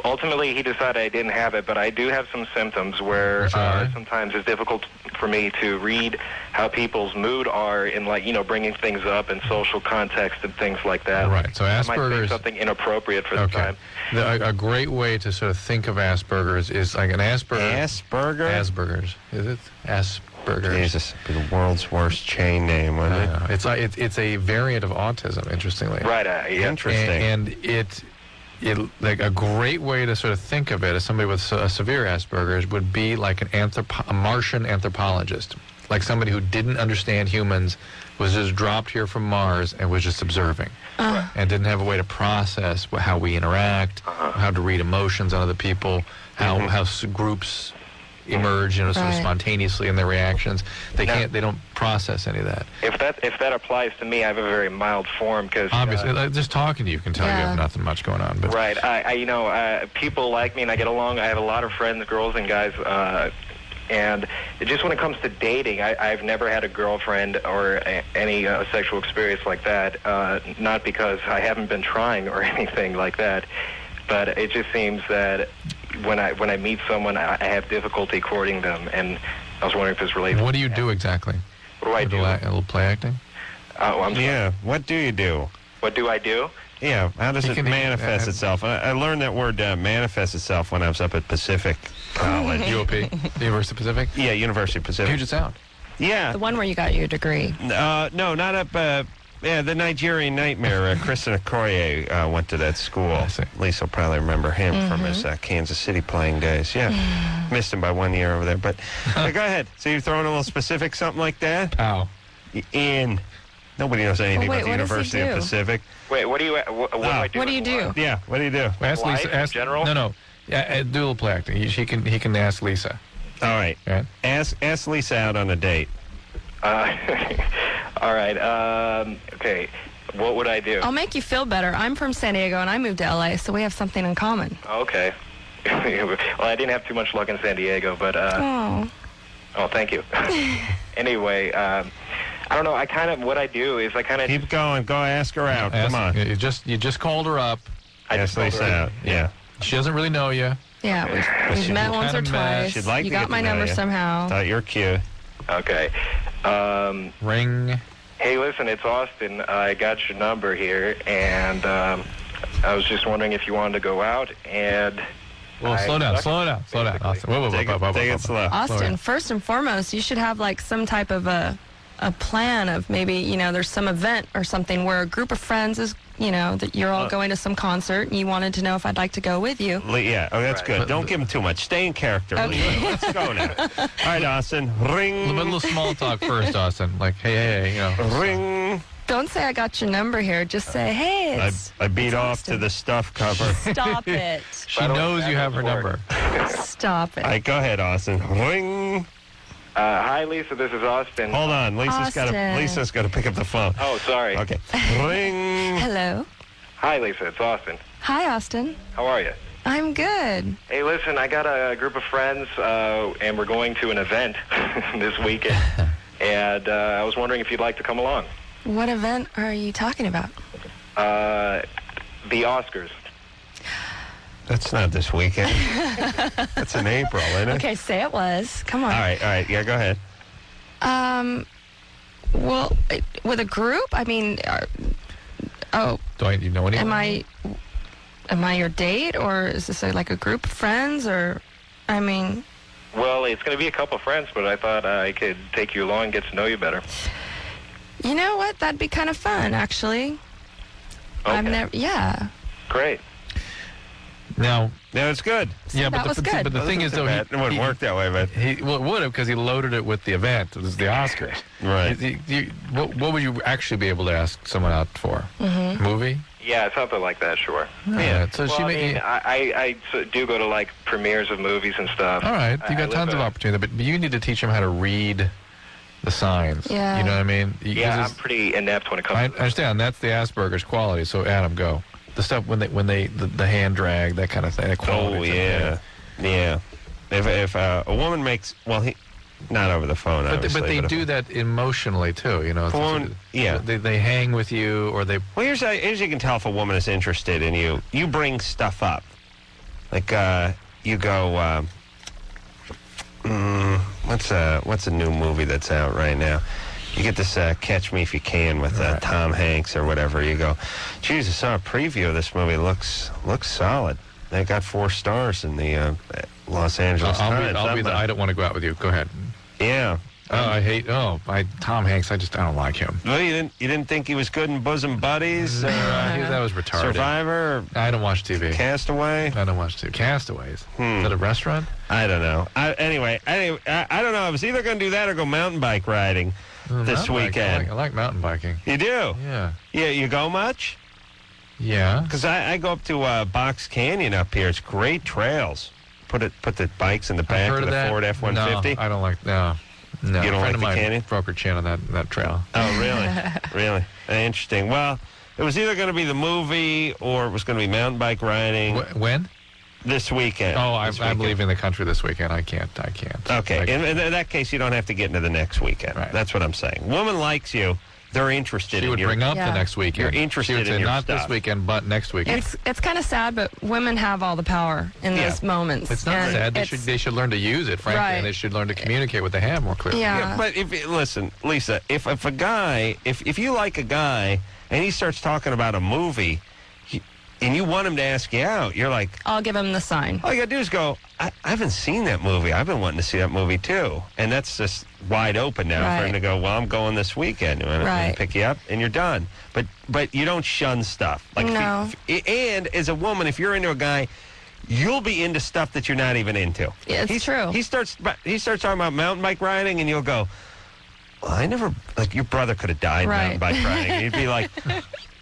ultimately, he decided I didn't have it, but I do have some symptoms where uh, are? sometimes it's difficult for me to read how people's mood are in, like, you know, bringing things up in social context and things like that. Right, so I might say something inappropriate for the Okay. time. The, a, a great way to sort of think of Asperger's is like an Asperger. Asperger? Asperger's. Is it Asperger's? Jesus, be the world's worst chain name, wouldn't it? know. It's like it's, it's a variant of autism. Interestingly, Right, uh, yeah. Interesting. And, and it, it like a great way to sort of think of it as somebody with a severe Asperger's would be like an anthropo- a Martian anthropologist, like somebody who didn't understand humans, was just dropped here from Mars and was just observing, uh-huh. and didn't have a way to process how we interact, uh-huh. how to read emotions on other people, how mm-hmm. how groups emerge, you know, sort of spontaneously in their reactions. They Now- can't, they don't process any of that. If that if that applies to me, I have a very mild form because Obviously, like, just talking to you can tell you Yeah. have nothing much going on. But Right. I, I you know, uh, people like me and I get along. I have a lot of friends, girls and guys. Uh, and just when it comes to dating, I, I've never had a girlfriend or a, any uh, sexual experience like that. Uh, not because I haven't been trying or anything like that, but it just seems that when I when I meet someone, I, I have difficulty courting them. And I was wondering if this relates. what do you do exactly? What do I do? little, act- a little play acting. Oh, I'm sorry. Yeah. What do you do? What do I do? Yeah. How does You it can- manifest uh, itself? I, I learned that word uh, manifest itself when I was up at Pacific College. UOP, University Pacific. Yeah, University of Pacific. Puget Sound. Yeah. The one where you got your degree. Uh, no, not up. Uh, yeah, the Nigerian Nightmare. Uh, Christian Okoye uh, went to that school. Lisa will probably remember him from his uh, Kansas City playing days. Yeah, missed him by one year over there. But uh, go ahead. So you're throwing a little specific something like that? How? In. Nobody knows anything Well, wait, about the what does he University of? Pacific. Wait, what do you? What, what do I do? What do you do? Yeah. What do you do? Ask Life Lisa. in Ask, general? No, no. Yeah, uh, do a little play acting. He, she can. He can ask Lisa. All right. Right. Ask ask Lisa out on a date. Uh, all right. Um, okay. What would I do? I'll make you feel better. I'm from San Diego and I moved to LA, so we have something in common. Okay. well, I didn't have too much luck in San Diego, but uh, Oh. oh, thank you. anyway, um, I don't know. I kind of what I do is I kind of Keep going. Go ask her out. Ask- Come on. You just you just called her up. I Ask just called Lisa her. out. Yeah. She doesn't really know you. Yeah, we've, we've met once or twice. She'd like you to got get my to know number you. somehow. Thought you're cute. Okay. Um, Ring. hey, listen, it's Austin. I got your number here, and um, I was just wondering if you wanted to go out and. Well, I slow down. Slow down. Slow down. Austin. Whoa, whoa, whoa, Take whoa, it, whoa, whoa, take it slow. Austin, first and foremost, you should have like some type of a a plan of maybe you know there's some event or something where a group of friends is you know that you're all Uh, going to some concert and you wanted to know if I'd like to go with you. Le- Yeah, oh, that's Right. good. But- Don't give him too much. Stay in character. Okay. Let's go now. All right, Austin. Ring. A little small talk first, Austin. Like, hey, hey, hey, you know. Ring. Don't say I got your number here. Just say, hey, I, it's, I beat it's off Austin. to the stuff cover. Stop it. She By the way, knows you have her doesn't number. Stop it. All right, go ahead, Austin. Ring. Uh, hi, Lisa. This is Austin. Hold on. Lisa's got to. Austin. Lisa's got to pick up the phone. Oh, sorry. Okay. Ring. Hello. Hi, Lisa. It's Austin. Hi, Austin. How are you? I'm good. Hey, listen, I got a group of friends, uh, and we're going to an event this weekend. and uh, I was wondering if you'd like to come along. What event are you talking about? Uh, the Oscars. That's not this weekend. That's in April, isn't it? Okay, say it was. Come on. All right. All right. Yeah. Go ahead. Um, Well, with a group, I mean, are, oh, Don't you know anyone? am I am I your date or is this a, like a group of friends or I mean, Well, it's going to be a couple friends, but I thought uh, I could take you along and get to know you better. you know what? That'd be kind of fun actually. I've Okay. never yeah. Great. Now, no, it's good. Yeah, that but was the, good. but the thing is, though, he, It wouldn't he- work that way, but He, well, it would have because he loaded it with the event. It was the Oscars. Right. You- you- what, what would you actually be able to ask someone out for? Mm-hmm. Movie? Yeah, something like that, sure. Yeah. So well, she I may. mean, I, I, I s- do go to like premieres of movies and stuff. all right, you I got live tons of a- opportunity, but you need to teach him how to read the signs. Yeah. You know what I mean? You- 'cause Yeah, I'm it's- pretty inept when it comes I to understand that's the Asperger's quality. So Adam, go. The stuff when they when they the, the hand drag that kind of thing. Oh yeah, yeah. If if uh, a woman makes well, he not over the phone, But they, but they if- do that emotionally too. You know, yeah. They, they hang with you, or they Well, here's how, here's you can tell if a woman is interested in you. You bring stuff up, like uh, you go. Uh, mm, what's a what's a new movie that's out right now? You get this uh, Catch Me If You Can with uh, Tom Hanks or whatever. You go, geez, I saw a preview of this movie. looks looks solid. They got four stars in the uh, Los Angeles I'll, Times. be, I'll be the. I don't want to go out with you. Go ahead. Yeah. Oh, I hate. Oh, I Tom Hanks. I just I don't like him. Well, you didn't you didn't think he was good in Bosom Buddies? Or, Uh, that was retarded. Survivor? I don't watch TV. Castaway? I don't watch TV. Castaways. Hmm. Is that a restaurant? I don't know. I, anyway, anyway I, I don't know. I was either going to do that or go mountain bike riding Oh, this biking. I weekend. like, I like mountain biking. You do? Yeah. Yeah, you go much? Yeah. Because I, I go up to uh, Box Canyon up here. It's great trails. Put it, put the bikes in the back of the that. Ford F one fifty. I don't like. No. No. You don't a friend like of the mine canyon? broke her chin on that that trail. Oh, really? really? Interesting. Well, it was either going to be the movie or it was going to be mountain bike riding Wh- When? This weekend. Oh, I'm, This I'm leaving the country this weekend. I can't. I can't. Okay, I- in, in that case, you don't have to get into the next weekend. Right. That's what I'm saying. Woman likes you. They're interested she in would your, bring up Yeah. the next weekend. You're interested She would in say your not stuff. this weekend, but next weekend. It's it's kind of sad, but women have all the power in Yeah. those moments. It's not And sad. They should they should learn to use it, frankly, Right. and they should learn to communicate what they have more clearly. Yeah. Yeah, but if listen, Lisa, if if a guy, if if you like a guy and he starts talking about a movie, he, and you want him to ask you out, you're like, I'll give him the sign. all you gotta do is go. I, I haven't seen that movie. I've been wanting to see that movie too, and that's just wide open now for him to go. Well, I'm going this weekend. And Right. pick you up, and you're done. But but you don't shun stuff. Like you- No. if- and as a woman, if you're into a guy. You'll be into stuff that you're not even into. Yeah, it's He's- true. He starts he starts talking about mountain bike riding, and you'll go, well, I never like your brother could have died mountain bike riding. You'd be like,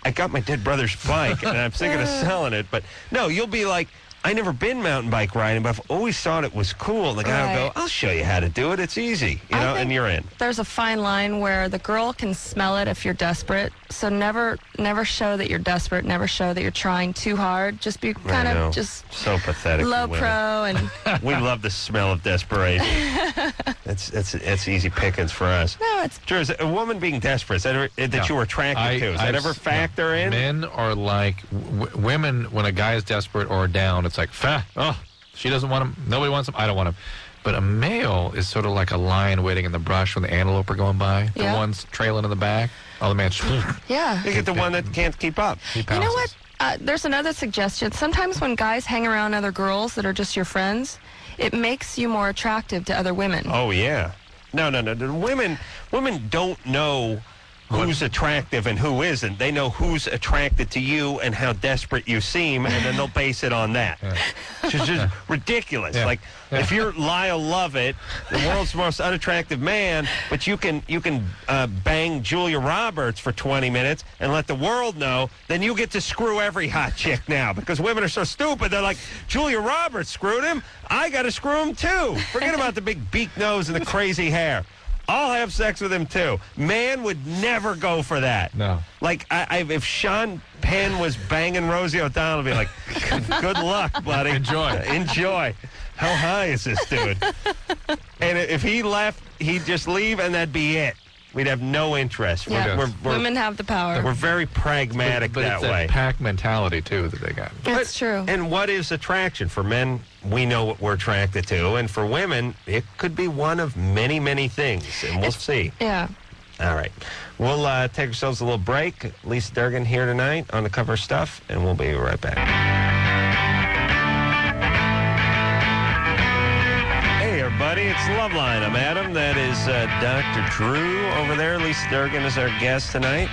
I got my dead brother's bike and I'm thinking of selling it. But no, you'll be like, I never been mountain bike riding, but I've always thought it was cool. And the guy will Right. go, I'll show you how to do it. It's easy, you I know, and you're in. There's a fine line where the girl can smell it if you're desperate. So never never show that you're desperate. Never show that you're trying too hard. Just be kind I know. of just so pathetic. low pro and we love the smell of desperation. it's it's it's easy pickings for us. no, it's Drew, is a woman being desperate is that, ever, that No. you were attracted I- to? Does that I've ever s- factor no. in? Men are like w- women. When a guy is desperate or down, it's like, Fah, oh, she doesn't want him. Nobody wants him. I don't want him. But a male is sort of like a lion waiting in the brush when the antelope are going by. The Yeah. ones trailing in the back. Oh, the man. yeah. You get the one that can't keep up. He You know what? Uh, there's another suggestion. Sometimes when guys hang around other girls that are just your friends, it makes you more attractive to other women. Oh yeah. No, no, no. The women women don't know who's attractive and who isn't. They know who's attracted to you and how desperate you seem, and then they'll base it on that. It's just, just ridiculous. Yeah. Like if you're Lyle Lovett, the world's most unattractive man, but you can you can uh, bang Julia Roberts for 20 minutes and let the world know, then you get to screw every hot chick now because women are so stupid. They're like, Julia Roberts screwed him. I got to screw him too. Forget about the big beak nose and the crazy hair. I'll have sex with him too. Man would never go for that. No. Like, I, I, if Sean Penn was banging Rosie O'Donnell, be like, good luck, buddy. Enjoy. Enjoy. How high is this dude? and if he left, he'd just leave and that'd be it. We'd have no interest. We're- Yeah. We're, we're, Women have the power. we're very pragmatic but, but that it's way. that pack mentality too that they got. That's true. And what is attraction? For men, we know what we're attracted to. And for women, it could be one of many, many things. And we'll see. Yeah. All right. We'll uh, take ourselves a little break. Lisa Dergan here tonight on the cover stuff, and we'll be right back. Everybody, it's Loveline. I'm Adam. That is uh, Dr. Drew over there. Lisa Dergan is our guest tonight.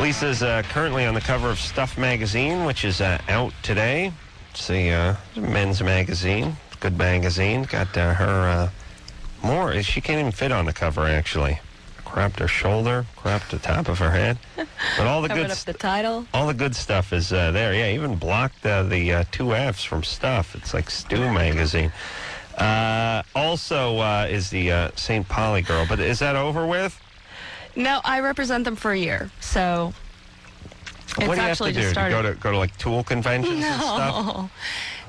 Lisa's uh, currently on the cover of Stuff Magazine, which is uh, out today. It's a uh, men's magazine, good magazine. Got uh, her uh, more. She can't even fit on the cover, actually. Cropped her shoulder, cropped the top of her head. But all the good up the title. all the good stuff is uh, there. Yeah, even blocked uh, the uh, two Fs from stuff. It's like Stew magazine. Uh, also uh, is the uh, St. Pauli girl, but is that over with? No, I represent them for a year, so it's what do you have to actually do? just started. Go to go to like tool conventions and stuff. No.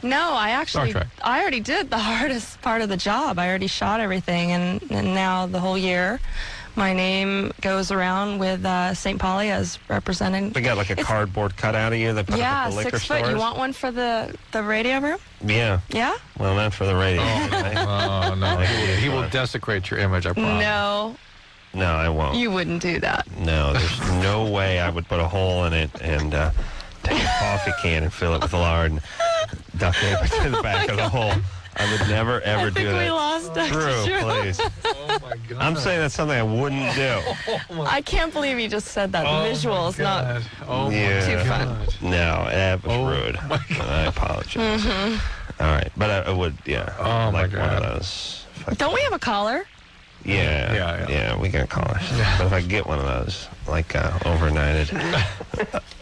No, I actually I already did the hardest part of the job. I already shot everything and, and now the whole year my name goes around with uh, St. Pauli as representing. We got like a It's- cardboard cutout of you that put yeah, up at the liquor six foot. stores. You want one for the, the radio room? Yeah. Yeah? Well, not for the radio. Oh, no. He will, he will desecrate your image, I promise. No, No, I won't. you wouldn't do that. No, there's no way I would put a hole in it and uh, take a coffee can and fill it with lard and duct tape it to the back of the hole. I would never ever I think do that. we lost Dr. Drew, Drew. please. Oh, my God. I'm saying that's something I wouldn't do. I can't believe you just said that. The visual is not Oh, yeah. too fun. No, that was rude. I apologize. Mhm. All right, but I, I would, yeah. Oh, my like one of God. those. Don't we have a caller? Yeah, Yeah, yeah, we got callers. But if I get one of those, like uh, overnighted.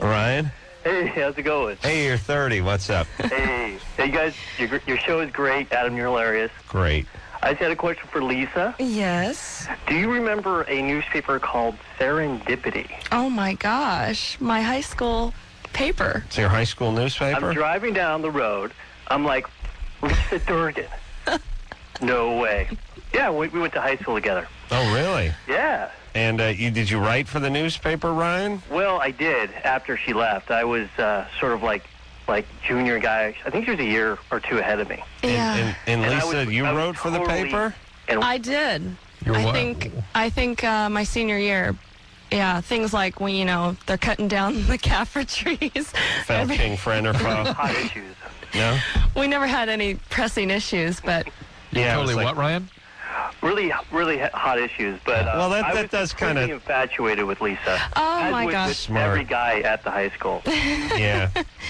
Ryan? Hey, how's it going? Hey, you're 30. What's up? Hey, hey, you guys, your, your show is great. Adam, you're hilarious. Great. I just had a question for Lisa. Yes. Do you remember a newspaper called Serendipity? Oh my gosh. My high school paper. It's your high school newspaper? I'm driving down the road. I'm like, Lisa Dergan. no way. Yeah, we, we went to high school together. Oh, really? Yeah. And uh, you did you write for the newspaper, Ryan? Well, I did after she left. I was uh, sort of like like junior guy. I think she was a year or two ahead of me. Yeah. And, and, And I Lisa, was- you I was wrote for the paper? And I did. You're I what? think I think uh, my senior year. Yeah, things like when you know they're cutting down the kaffir trees. Felching, friend or foe? hot issues. No? we never had any pressing issues, but Yeah, Totally like- what, Ryan? Really, really hot issues. But uh, Well, that- I that was does kinda- infatuated with Lisa. Oh, my gosh. every guy at the high school. Yeah.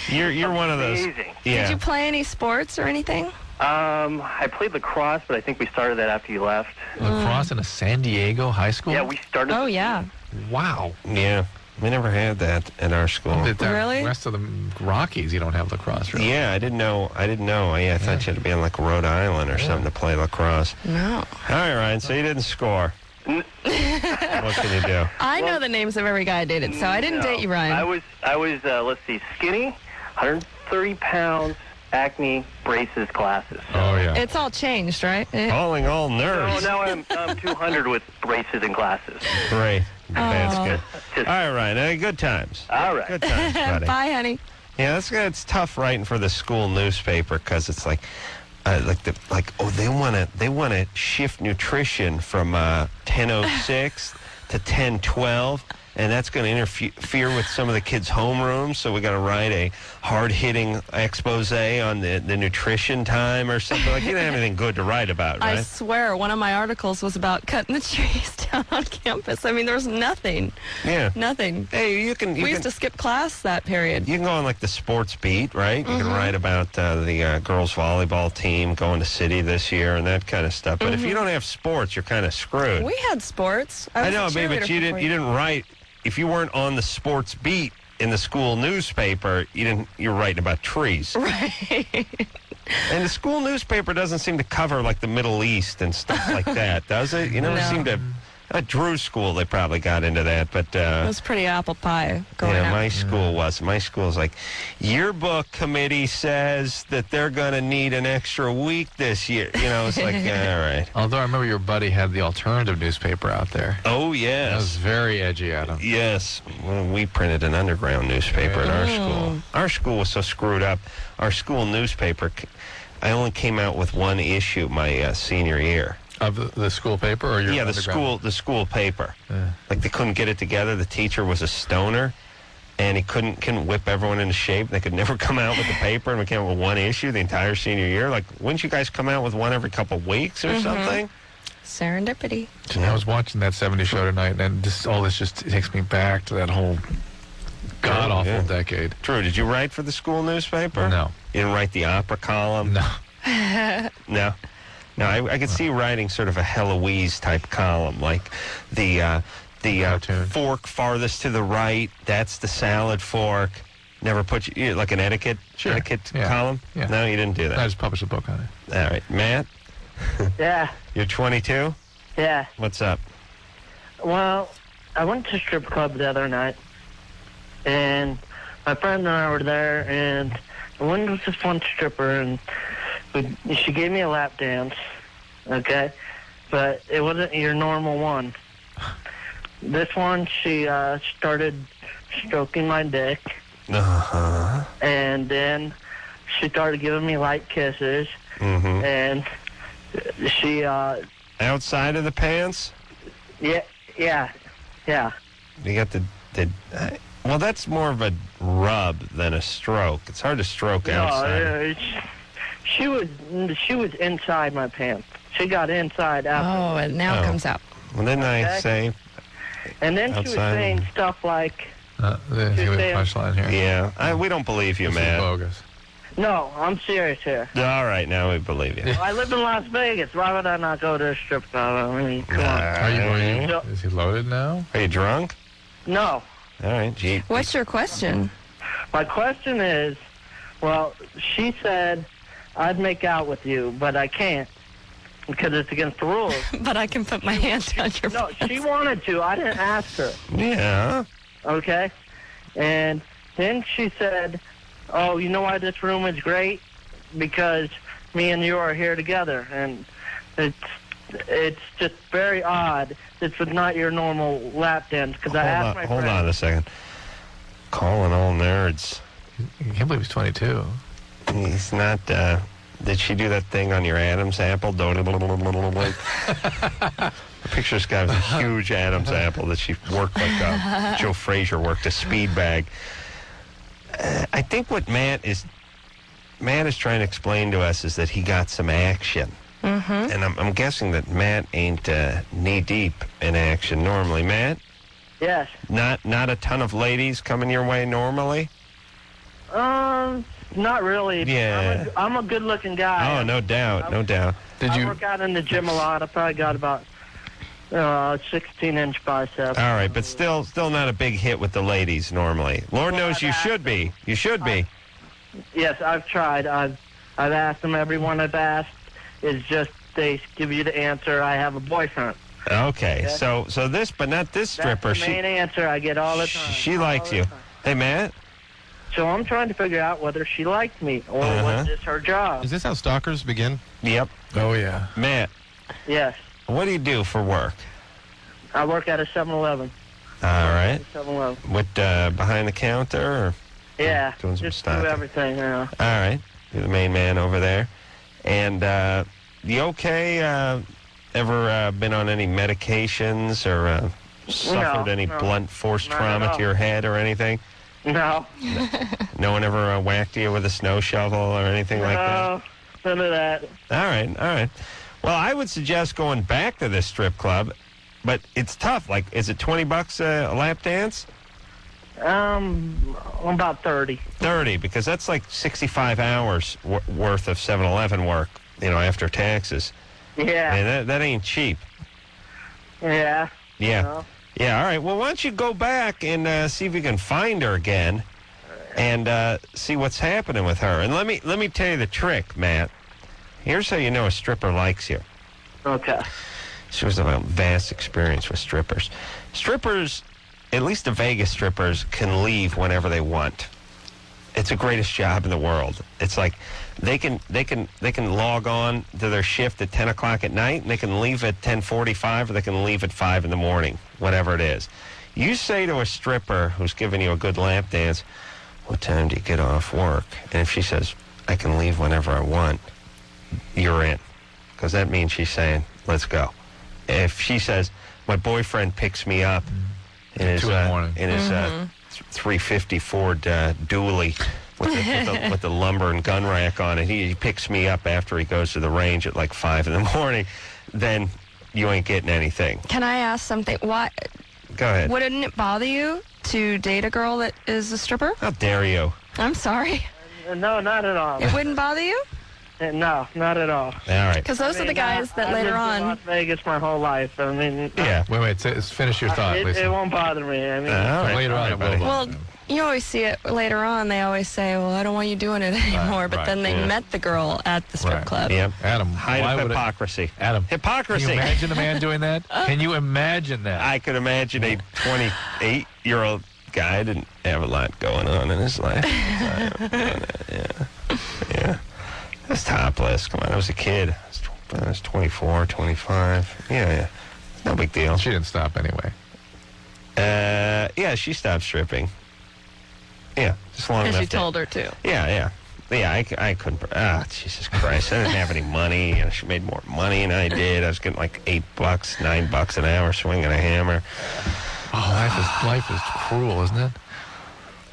You're you're one of those. Amazing. Yeah. did you play any sports or anything? Um, I played lacrosse, but I think we started that after you left. Lacrosse in a San Diego high school? Yeah, we started. Oh yeah. Wow. Yeah. We never had that at our school. That- that Really? rest of the Rockies, you don't have lacrosse, really. Yeah, I didn't know. I didn't know. Yeah, I thought you had to be in like Rhode Island or something to play lacrosse. No. All right, Ryan. So you didn't score. what can you do? I know the names of every guy I dated, so I didn't No. date you, Ryan. I was, I was. Uh, let's see, skinny, 130 pounds, acne, braces, glasses. Oh, yeah. It's all changed, right? Eh? Calling all Oh, nerds. now I'm, I'm 200 with braces and glasses. Great. That's Oh. good. Just, All right, Ryan. Uh, good times. all right. Good times, buddy. Bye, honey. Yeah, that's good. It's tough writing for the school newspaper because it's like, uh, like the like oh they want to they want to shift nutrition from uh, 10:06 to 10:12, and that's going to interfere with some of the kids' homerooms. So we got to write a hard-hitting expose on the the nutrition time or something. Like you didn't have anything good to write about, right? I swear, one of my articles was about cutting the trees down on campus. I mean, there's nothing, yeah. nothing. Hey, you can you we can, used to skip class that period. You can go on like the sports beat, right? You Mm-hmm. can write about uh, the uh, girls volleyball team going to city this year and that kind of stuff. But if you don't have sports, you're kind of screwed. Mm-hmm. We had sports. I, I know, babe, but you didn't. You didn't write. If you weren't on the sports beat in the school newspaper, you didn't. You're writing about trees. Right. And the school newspaper doesn't seem to cover like the Middle East and stuff like that, does it? You never No. seem to. At Drew's school, they probably got into that, but. Uh, it was pretty apple pie going yeah, out. my school was. My school's like, yearbook committee says that they're going to need an extra week this year. You know, it's like, all right. Although I remember your buddy had the alternative newspaper out there. Oh, yes, That was very edgy, Adam. Yes. Well, we printed an underground newspaper at our school. Our school was so screwed up. Our school newspaper, I only came out with one issue my uh, senior year. Of the, the school paper or your yeah, the school the school paper. Yeah. Like they couldn't get it together. The teacher was a stoner, and he couldn't couldn't whip everyone into shape. They could never come out with the paper, and we came out with one issue the entire senior year. Like, wouldn't you guys come out with one every couple weeks or Mhm. something? Serendipity. And I was watching that 70 show tonight, and this all this just takes me back to that whole god awful Yeah. decade. Drew, did you write for the school newspaper? No. You didn't write the opera column? No. No. No, I, I could see writing sort of a Heloise type column, like the uh, the uh, fork farthest to the right. That's the salad fork. Never put you, you like an etiquette Sure. etiquette Yeah. column. Yeah. No, you didn't do that. I just published a book on it. All right, Matt. Yeah, You're 22. yeah. What's up? Well, I went to a strip club the other night, and my friend and I were there, and I went with this one stripper, and she gave me a lap dance, okay? But it wasn't your normal one. This one, she uh, started stroking my dick, Uh huh. and then she started giving me light kisses, Mm-hmm. and she, uh, Outside of the pants, yeah, yeah, yeah. you got the the. Uh, well, that's more of a rub than a stroke. It's hard to stroke No, outside. It's- she was she was inside my pants. She got inside after. Oh, and now Oh. it comes out. Well, didn't I Okay. say? and then she was outside. saying stuff like, Uh, there's She's gonna a saying- punchline here. Yeah, I, we don't believe you, This is Matt. bogus. "No, I'm serious here. All right, now we believe you. I live in Las Vegas. Why would I not go to a strip club? I mean, come on. Are you, are you, No. is he loaded now? Are you drunk? No. All right, gee. What's your question? My question is, well, she said I'd make out with you, but I can't because it's against the rules. but I can put my hand on your. No, she wanted to. I didn't ask her. Yeah. Okay? And then she said, Oh, you know why this room is great? Because me and you are here together. And it's it's just very odd. This was not your normal lap dance. Because I Hold asked on, my hold friend. on a second. Calling all nerds. You can't believe he's 22. He's not. Uh, did she do that thing on your Adam's apple? the picture this guy with a huge Adam's apple that she worked like uh, Joe Frazier worked a speed bag. Uh, I think what Matt is Matt is trying to explain to us is that he got some action. Mm-hmm. And I'm, I'm guessing that Matt ain't uh, knee deep in action normally. Matt, Yes. not not a ton of ladies coming your way normally. Um, not really. Yeah. I'm a, I'm a good looking guy. Oh, no doubt, no doubt. Did I you? work out in the gym a lot. I probably got about uh, 16 inch biceps. All right, but still, still not a big hit with the ladies normally. Lord knows you should be. You should be. Yes, I've tried. I've I've asked them. Everyone I've asked is just they give you the answer. I have a boyfriend. Okay, Yeah. so so this, but not this stripper. That's the main She answer I get all the time. she likes you. Hey, Matt. So I'm trying to figure out whether she liked me or Uh-huh. was this her job. Is this how stalkers begin? Yep. Oh yeah. Matt, Yes, what do you do for work? I work at a 7-Eleven. All right. 7-Eleven. What uh, behind the counter? Or? Yeah, Doing some just do everything. Know. All right, you're the main man over there. And uh, you okay? Uh, ever uh, been on any medications or uh, suffered No, any no. blunt force trauma to your head or anything? No. No one ever uh, whacked you with a snow shovel or anything like that? no, none of that. All right, all right. Well, I would suggest going back to this strip club, but it's tough. Like, is it 20 bucks a lap dance? Um, about 30. 30, because that's like 65 hours w- worth of 7 Eleven work, you know, after taxes. Yeah. And that, that ain't cheap. Yeah. Yeah. No. Yeah, all right. Well, why don't you go back and uh, see if you can find her again and uh, see what's happening with her. And let me let me tell you the trick, Matt. Here's how you know a stripper likes you. Okay. She was a vast experience with strippers. Strippers, at least the Vegas strippers, can leave whenever they want. It's the greatest job in the world. It's like they can they can they can log on to their shift at 10 o'clock at night, and they can leave at 10:45, or they can leave at five in the morning, whatever it is. You say to a stripper who's giving you a good lap dance, "What time do you get off work?" And if she says, "I can leave whenever I want," you're in, because that means she's saying, let's go. If she says, my boyfriend picks me up in his, Two in the uh, morning. in his uh, 350 Ford uh, dually with the, with, the, with the lumber and gun rack on it, he, he picks me up after he goes to the range at like 5 in the morning, then you ain't getting anything. Can I ask something? Why Go ahead. wouldn't it bother you to date a girl that is a stripper? How dare you? I'm sorry. No, not at all. It wouldn't bother you? Uh, No, not at all. All right. Because those I are the guys I- that I've later lived in on. Las Vegas my whole life. I mean, Yeah. Wait, wait. say- Finish your thought, it, it won't bother me. I mean, All right. Later All on, right, it will bother Well, you always see it later on. They always say, "Well, I don't want you doing it anymore." but right, then they yeah. met the girl at the strip Right. club. Yep. Adam, Height why of would it- hypocrisy. Adam, Hypocrisy. Can you imagine a man doing that? Can you imagine that? I could imagine a 28 year old guy didn't have a lot going on in his life. yeah. Yeah. That's topless. Come on. I was a kid. I was, tw- I was 24, 25. Yeah, yeah. No big deal. She didn't stop anyway. Uh, yeah, she stopped stripping. Yeah, just long Because enough. you to- told her to. Yeah, yeah. Yeah, I, c- I couldn't. Ah, Jesus Christ. I didn't have any money. You know, she made more money than I did. I was getting like eight bucks, nine bucks an hour swinging a hammer. Oh, life is life is cruel, isn't it?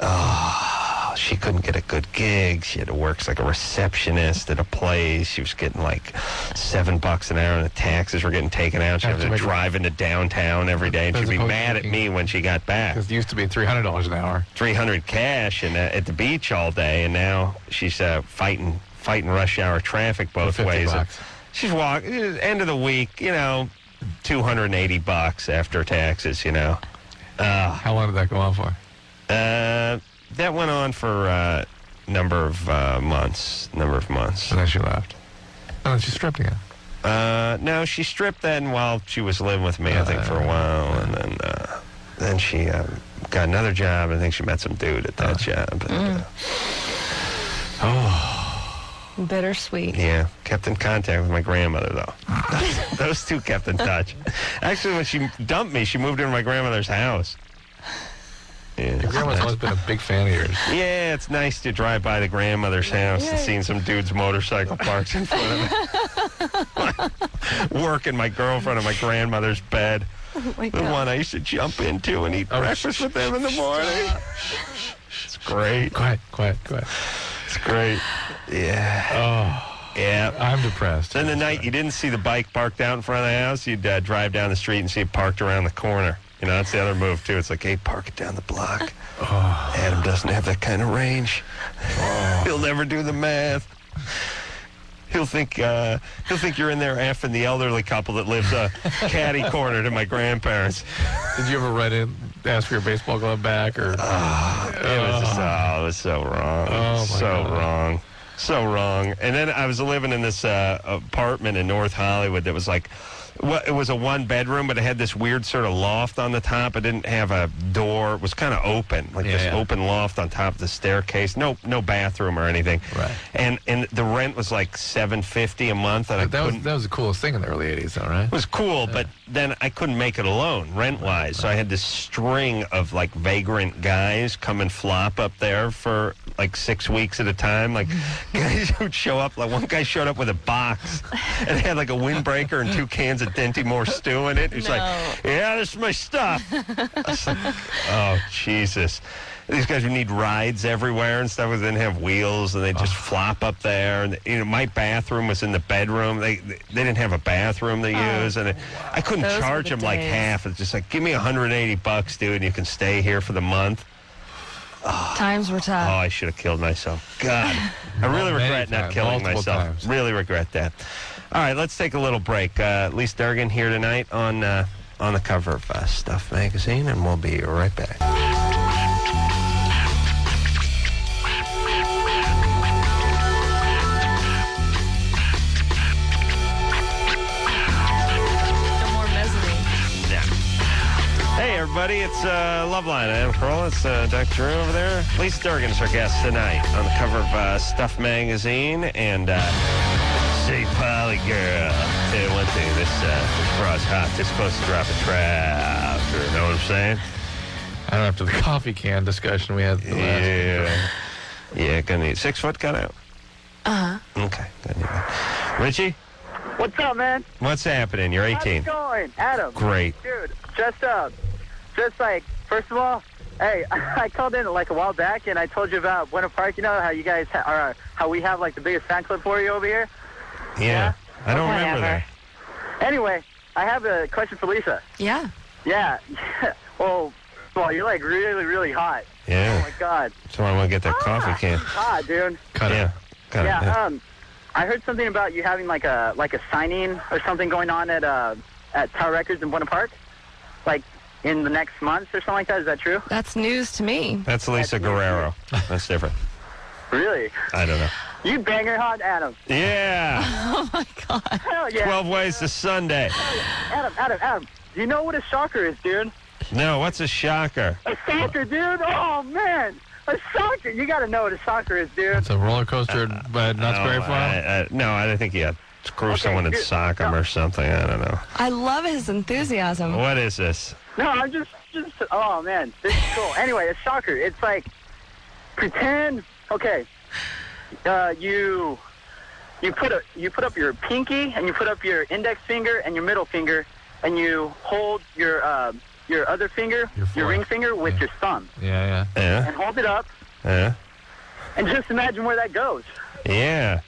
Oh, she couldn't get a good gig. She had to work like a receptionist at a place. She was getting like seven bucks an hour, and the taxes were getting taken out. She had to to drive into downtown every day, and she'd be mad at me when she got back. It used to be three hundred dollars an hour. 300 cash and uh, at the beach all day, and now she's uh, fighting fighting rush hour traffic both 50 ways. bucks. She's walking end of the week, you know, 280 bucks after taxes. You know, uh, How long did that go on for? uh, that went on for a number of uh, months. Number of months. And then she left. And then she stripped again. Uh, no, she stripped then while she was living with me, I think, for a while, and then uh, then she um, got another job. I think she met some dude at that job. And, uh, Bittersweet. Yeah, kept in contact with my grandmother though. Those two kept in touch. Actually, when she dumped me, she moved into my grandmother's house. Yeah, Your grandma's always been a big fan of yours. yeah, it's nice to drive by the grandmother's house and Yeah. seeing some dude's motorcycle parked in front of it. Working my girlfriend on my grandmother's bed. Oh my The God. one I used to jump into and eat Oh, breakfast with them in the morning. It's great. Quiet, quiet, quiet. It's great. Yeah. Oh, Yeah. I'm depressed. Then the night you didn't see the bike parked out in front of the house, you'd uh, drive down the street and see it parked around the corner. You know, that's the other move too. It's like, hey, park it down the block. Oh. Adam doesn't have that kind of range. He'll never do the math. He'll think uh, he'll think you're in there effing the elderly couple that lives uh, catty corner to my grandparents. Did you ever run in, ask for your baseball glove back, or? It was just, oh, it was so wrong. Oh, so God. wrong. So wrong. And then I was living in this uh, apartment in North Hollywood that was like, well, it was a one bedroom, but it had this weird sort of loft on the top. It didn't have a door. It was kind of open, like this Yeah. open loft on top of the staircase. No, no bathroom or anything. Right. And and the rent was like seven fifty a month, and that was that was the coolest thing in the early '80s, though, right? It was cool, but then I couldn't make it alone, rent wise. So I had this string of like vagrant guys come and flop up there for like six weeks at a time. Like guys would show up. Like one guy showed up with a box and had like a windbreaker and two cans of Dinty Moore stew in it. He's like, "Yeah, this is my stuff." Like, oh Jesus. These guys would need rides everywhere and stuff. 'cause They didn't have wheels, and they just flop up there. And you know, my bathroom was in the bedroom. They they didn't have a bathroom to oh, use, and it, I couldn't Those charge the them like half. It's just like, give me 180 bucks, dude, and you can stay here for the month. Times were tough. Oh. I should have killed myself. God, I really regret not killing multiple myself. times. Really regret that. All right, let's take a little break. Uh, Lise Dergan here tonight on uh, on the cover of uh, Stuff magazine, and we'll be right back. No more mezzanine. Hey, everybody, it's uh, Loveline. I'm Carl. It's uh, Dr. Drew over there. Lisa Dergan is our guest tonight on the cover of uh, Stuff Magazine. And uh, say, Pauli girl, tell you one thing. This uh, bras hot. This supposed to drop a trap. You know what I'm saying? I don't know, after the coffee can discussion we had. The last Yeah. Yeah, gonna need six foot cutout. Uh huh. Okay. Gonna need that. Richie? What's up, man? What's happening? You're How's 18. it going? Adam. Great. Dude, just, uh, just like, first of all, hey, I called in like a while back and I told you about Buena Park, you know, how you guys ha- are, how we have like the biggest fan club for you over here. Yeah. I don't remember Whatever. that. Anyway, I have a question for Lisa. Yeah. Yeah. well, well, you're like really, really hot. Yeah. Oh my God. So I want to get that coffee can. Hot, dude. Cut yeah. Cut yeah, it. Yeah. um, I heard something about you having like a like a signing or something going on at uh at Tower Records in Buena Park, like in the next month or something like that. Is that true? That's news to me. That's Lisa Guerrero. That's different. Really? I don't know. You banger hot, Adam. Yeah. Oh my God. Hell yeah. 12 ways to Sunday. Adam, Adam, Adam. Do you know what a shocker is, dude? No, what's a shocker? A soccer, dude. Oh man, a soccer. You got to know what a soccer is, dude. It's a roller coaster, but not no, very far. I, I, no, I think you screw someone and good. sock them or something. I don't know. I love his enthusiasm. What is this? No, I'm just, just. Oh man, this is cool. anyway, a soccer. It's like pretend. Okay, uh, you you put a you put up your pinky and you put up your index finger and your middle finger and you hold your uh, your other finger, your, ring finger, with your thumb Yeah, Yeah. yeah. and hold it up Yeah. and just imagine where that goes. Yeah.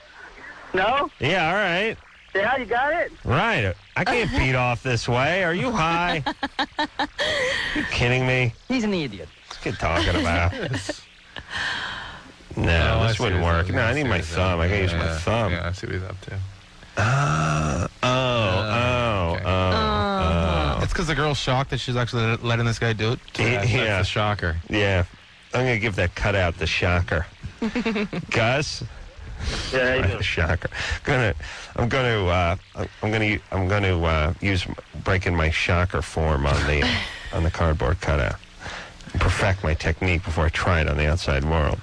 No? Yeah, all right. Yeah, you got it. Right. I can't beat off this way. Are you high? you kidding me? He's an idiot. Let's get talking about. No, Oh, this wouldn't work. No, I need my see what he's thumb. I doing. can use my Yeah, thumb. Yeah, I see what he's up to. Uh, oh, oh, oh, oh. It's because the girl's shocked that she's actually letting this guy do it. Yeah, That's yeah. the shocker. Yeah. I'm going to give that cutout the shocker. Gus? Yeah, Right, the shocker. Gonna, I'm going to, uh, I'm going to, I'm going to uh, use breaking my shocker form on the, on the cardboard cutout. Perfect my technique before I try it on the outside world.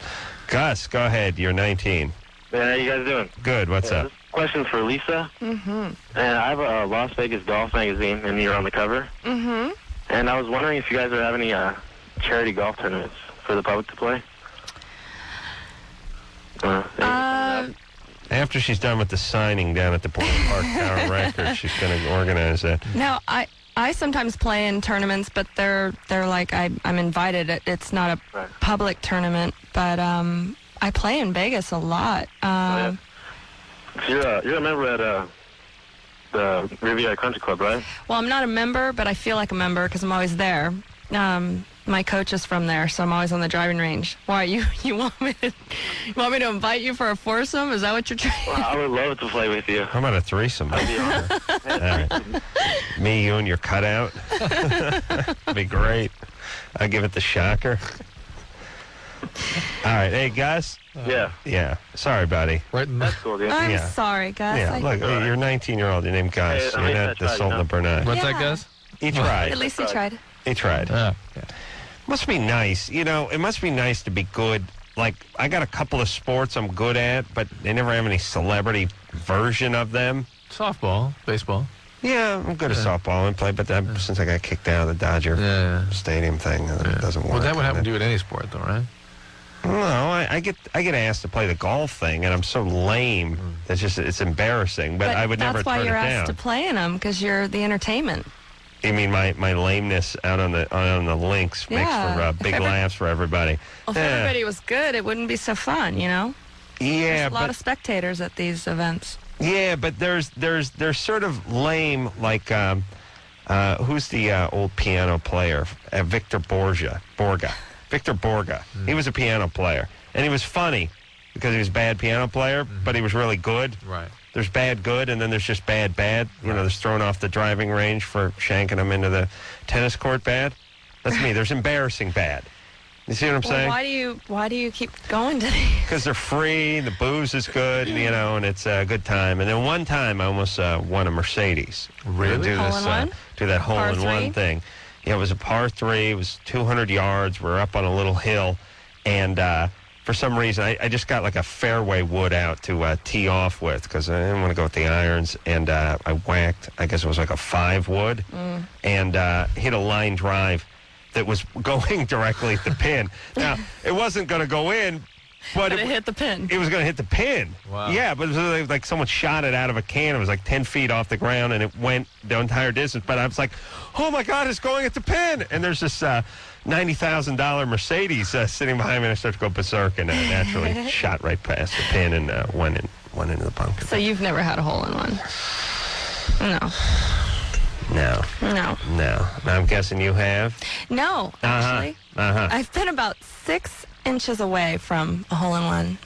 Gus, go ahead. You're 19. Man, how you guys doing? Good. What's Yeah, up? this Question for Lisa. Mm-hmm. And I have a Las Vegas Golf magazine, and you're on the cover. Mm-hmm. And I was wondering if you guys are having any uh, charity golf tournaments for the public to play. Uh, Uh, After she's done with the signing down at the Board Park Tower Records, she's going to organize that. no, I I sometimes play in tournaments, but they're they're like I I'm invited. It, it's not a public tournament, but um I play in Vegas a lot. Um, you're, uh, you're a member at uh, the Riviera Country Club, right? Well, I'm not a member, but I feel like a member because I'm always there. Um, my coach is from there, so I'm always on the driving range. Why you you want me to you want me to invite you for a foursome? Is that what you're trying? Well, I would love to play with you. How about a threesome? All right. Me, you, and your cutout. Be great. I give it the shocker. All right, hey guys. Yeah. Yeah. Sorry, buddy. Right. That's cool, dude. I'm Yeah. sorry, Gus. Yeah. I- Look, you're 19 year old. Your name Gus. Hey, at you're least I not the tried, Sultan you of Brunei. What's that, Yeah. Gus? He tried. At least he tried. He tried. Ah, yeah. Must be nice. You know, it must be nice to be good. Like, I got a couple of sports I'm good at, but they never have any celebrity version of them. Softball, baseball. Yeah, I'm good at softball and play, but that, since I got kicked out of the Dodger Yeah. Stadium thing, it doesn't work. Well, that would happen to you at any sport, though, right? No, I, I get I get asked to play the golf thing, and I'm so lame. Mm. It's just it's embarrassing. But, I would never. that's never why turn you're it asked down. to play in them because you're the entertainment. You mean my, my lameness out on the on the links makes for uh, big every- laughs for everybody. Well, if Yeah. everybody was good, it wouldn't be so fun, you know. Yeah, There's a lot but of spectators at these events. yeah, but there's there's there's sort of lame like um, uh, who's the uh, old piano player? Uh, Victor Borgia, Borga, Victor Borga. He was a piano player, and he was funny because he was a bad piano player, but he was really good. Right. There's bad good, and then there's just bad bad. You know, there's thrown off the driving range for shanking them into the tennis court bad. That's me. There's embarrassing bad. You see what I'm Well, saying? why do you why do you keep going to these? Because they're free, the booze is good, you know, and it's a good time. And then one time I almost uh, won a Mercedes. Really? Do Hole this, in one? Uh, do that hole Par in one thing. Yeah, it was a par three. It was 200 yards. We're up on a little hill, and uh, for some reason I, I just got like a fairway wood out to uh, tee off with because I didn't want to go with the irons, and uh, I whacked. I guess it was like a five wood, Mm. and uh, hit a line drive that was going directly at the pin. Now it wasn't going to go in, but, But it hit the pin. It was going to hit the pin. Wow. Yeah, but it was like, like someone shot it out of a can. It was like 10 feet off the ground and it went the entire distance. But I was like, oh my God, it's going at the pin. And there's this uh, $90,000 Mercedes uh, sitting behind me and I started to go berserk and uh, naturally shot right past the pin and uh, went, in, went into the bunker. So you've never had a hole in one? No. No. No. No. I'm guessing you have? No, Uh-huh. actually. Uh-huh. I've been about six inches away from a hole in one,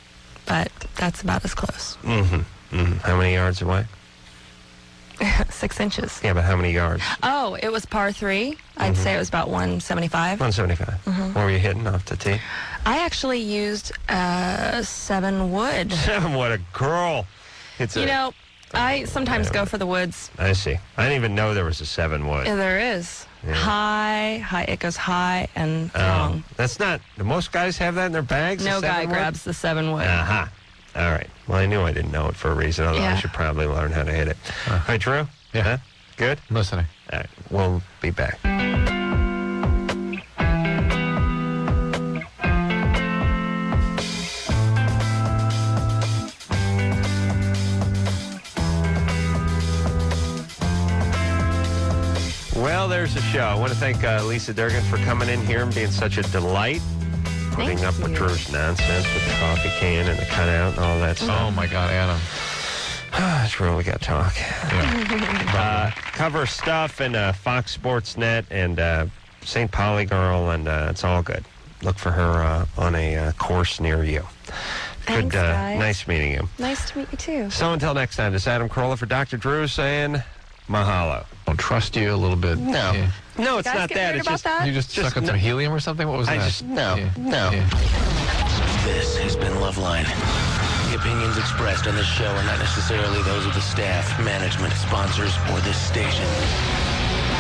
but that's about as close. Mm-hmm. mm-hmm. How many yards away? six inches. Yeah, but how many yards? Oh, it was par 3 i I'd Mhm. say it was about 175. 175. Mhm. What were you hitting off the tee? I actually used uh, seven wood. Seven, what a girl. It's You a, know, I sometimes go for the woods. I see. I didn't even know there was a seven wood. Yeah, there is. Yeah. High, high. It goes high and Oh, long. that's not. Most guys have that in their bags? no guy wood? grabs the seven wood. Uh-huh. All right. Well, I knew I didn't know it for a reason. Although I should probably learn how to hit it. All right, Drew? Yeah. Huh? Good? I'm listening. All right. We'll be back. Well, there's the show. I want to thank uh, Lisa Dergan for coming in here and being such a delight. Putting up with Drew's nonsense with the coffee can and the cutout and all that stuff. Oh my God, Adam. That's where we got to talk. uh, cover stuff and uh, Fox Sports Net and uh, St. Pauli Girl, and uh, it's all good. Look for her uh, on a uh, course near you. Thanks, good, uh, guys. nice meeting you. Nice to meet you too. So until next time, this is Adam Carolla for Dr. Drew saying mahalo. Don't trust you a little bit. No. Yeah. No, it's Guys not get that. worried It's about just that? You just, Just suck up no- some helium or something? What was I that? just no, Yeah. no. Yeah. This has been Loveline. The opinions expressed on this show are not necessarily those of the staff, management, sponsors, or this station.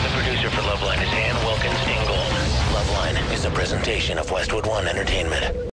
The producer for Loveline is Ann Wilkins Ingold. Loveline is a presentation of Westwood One Entertainment.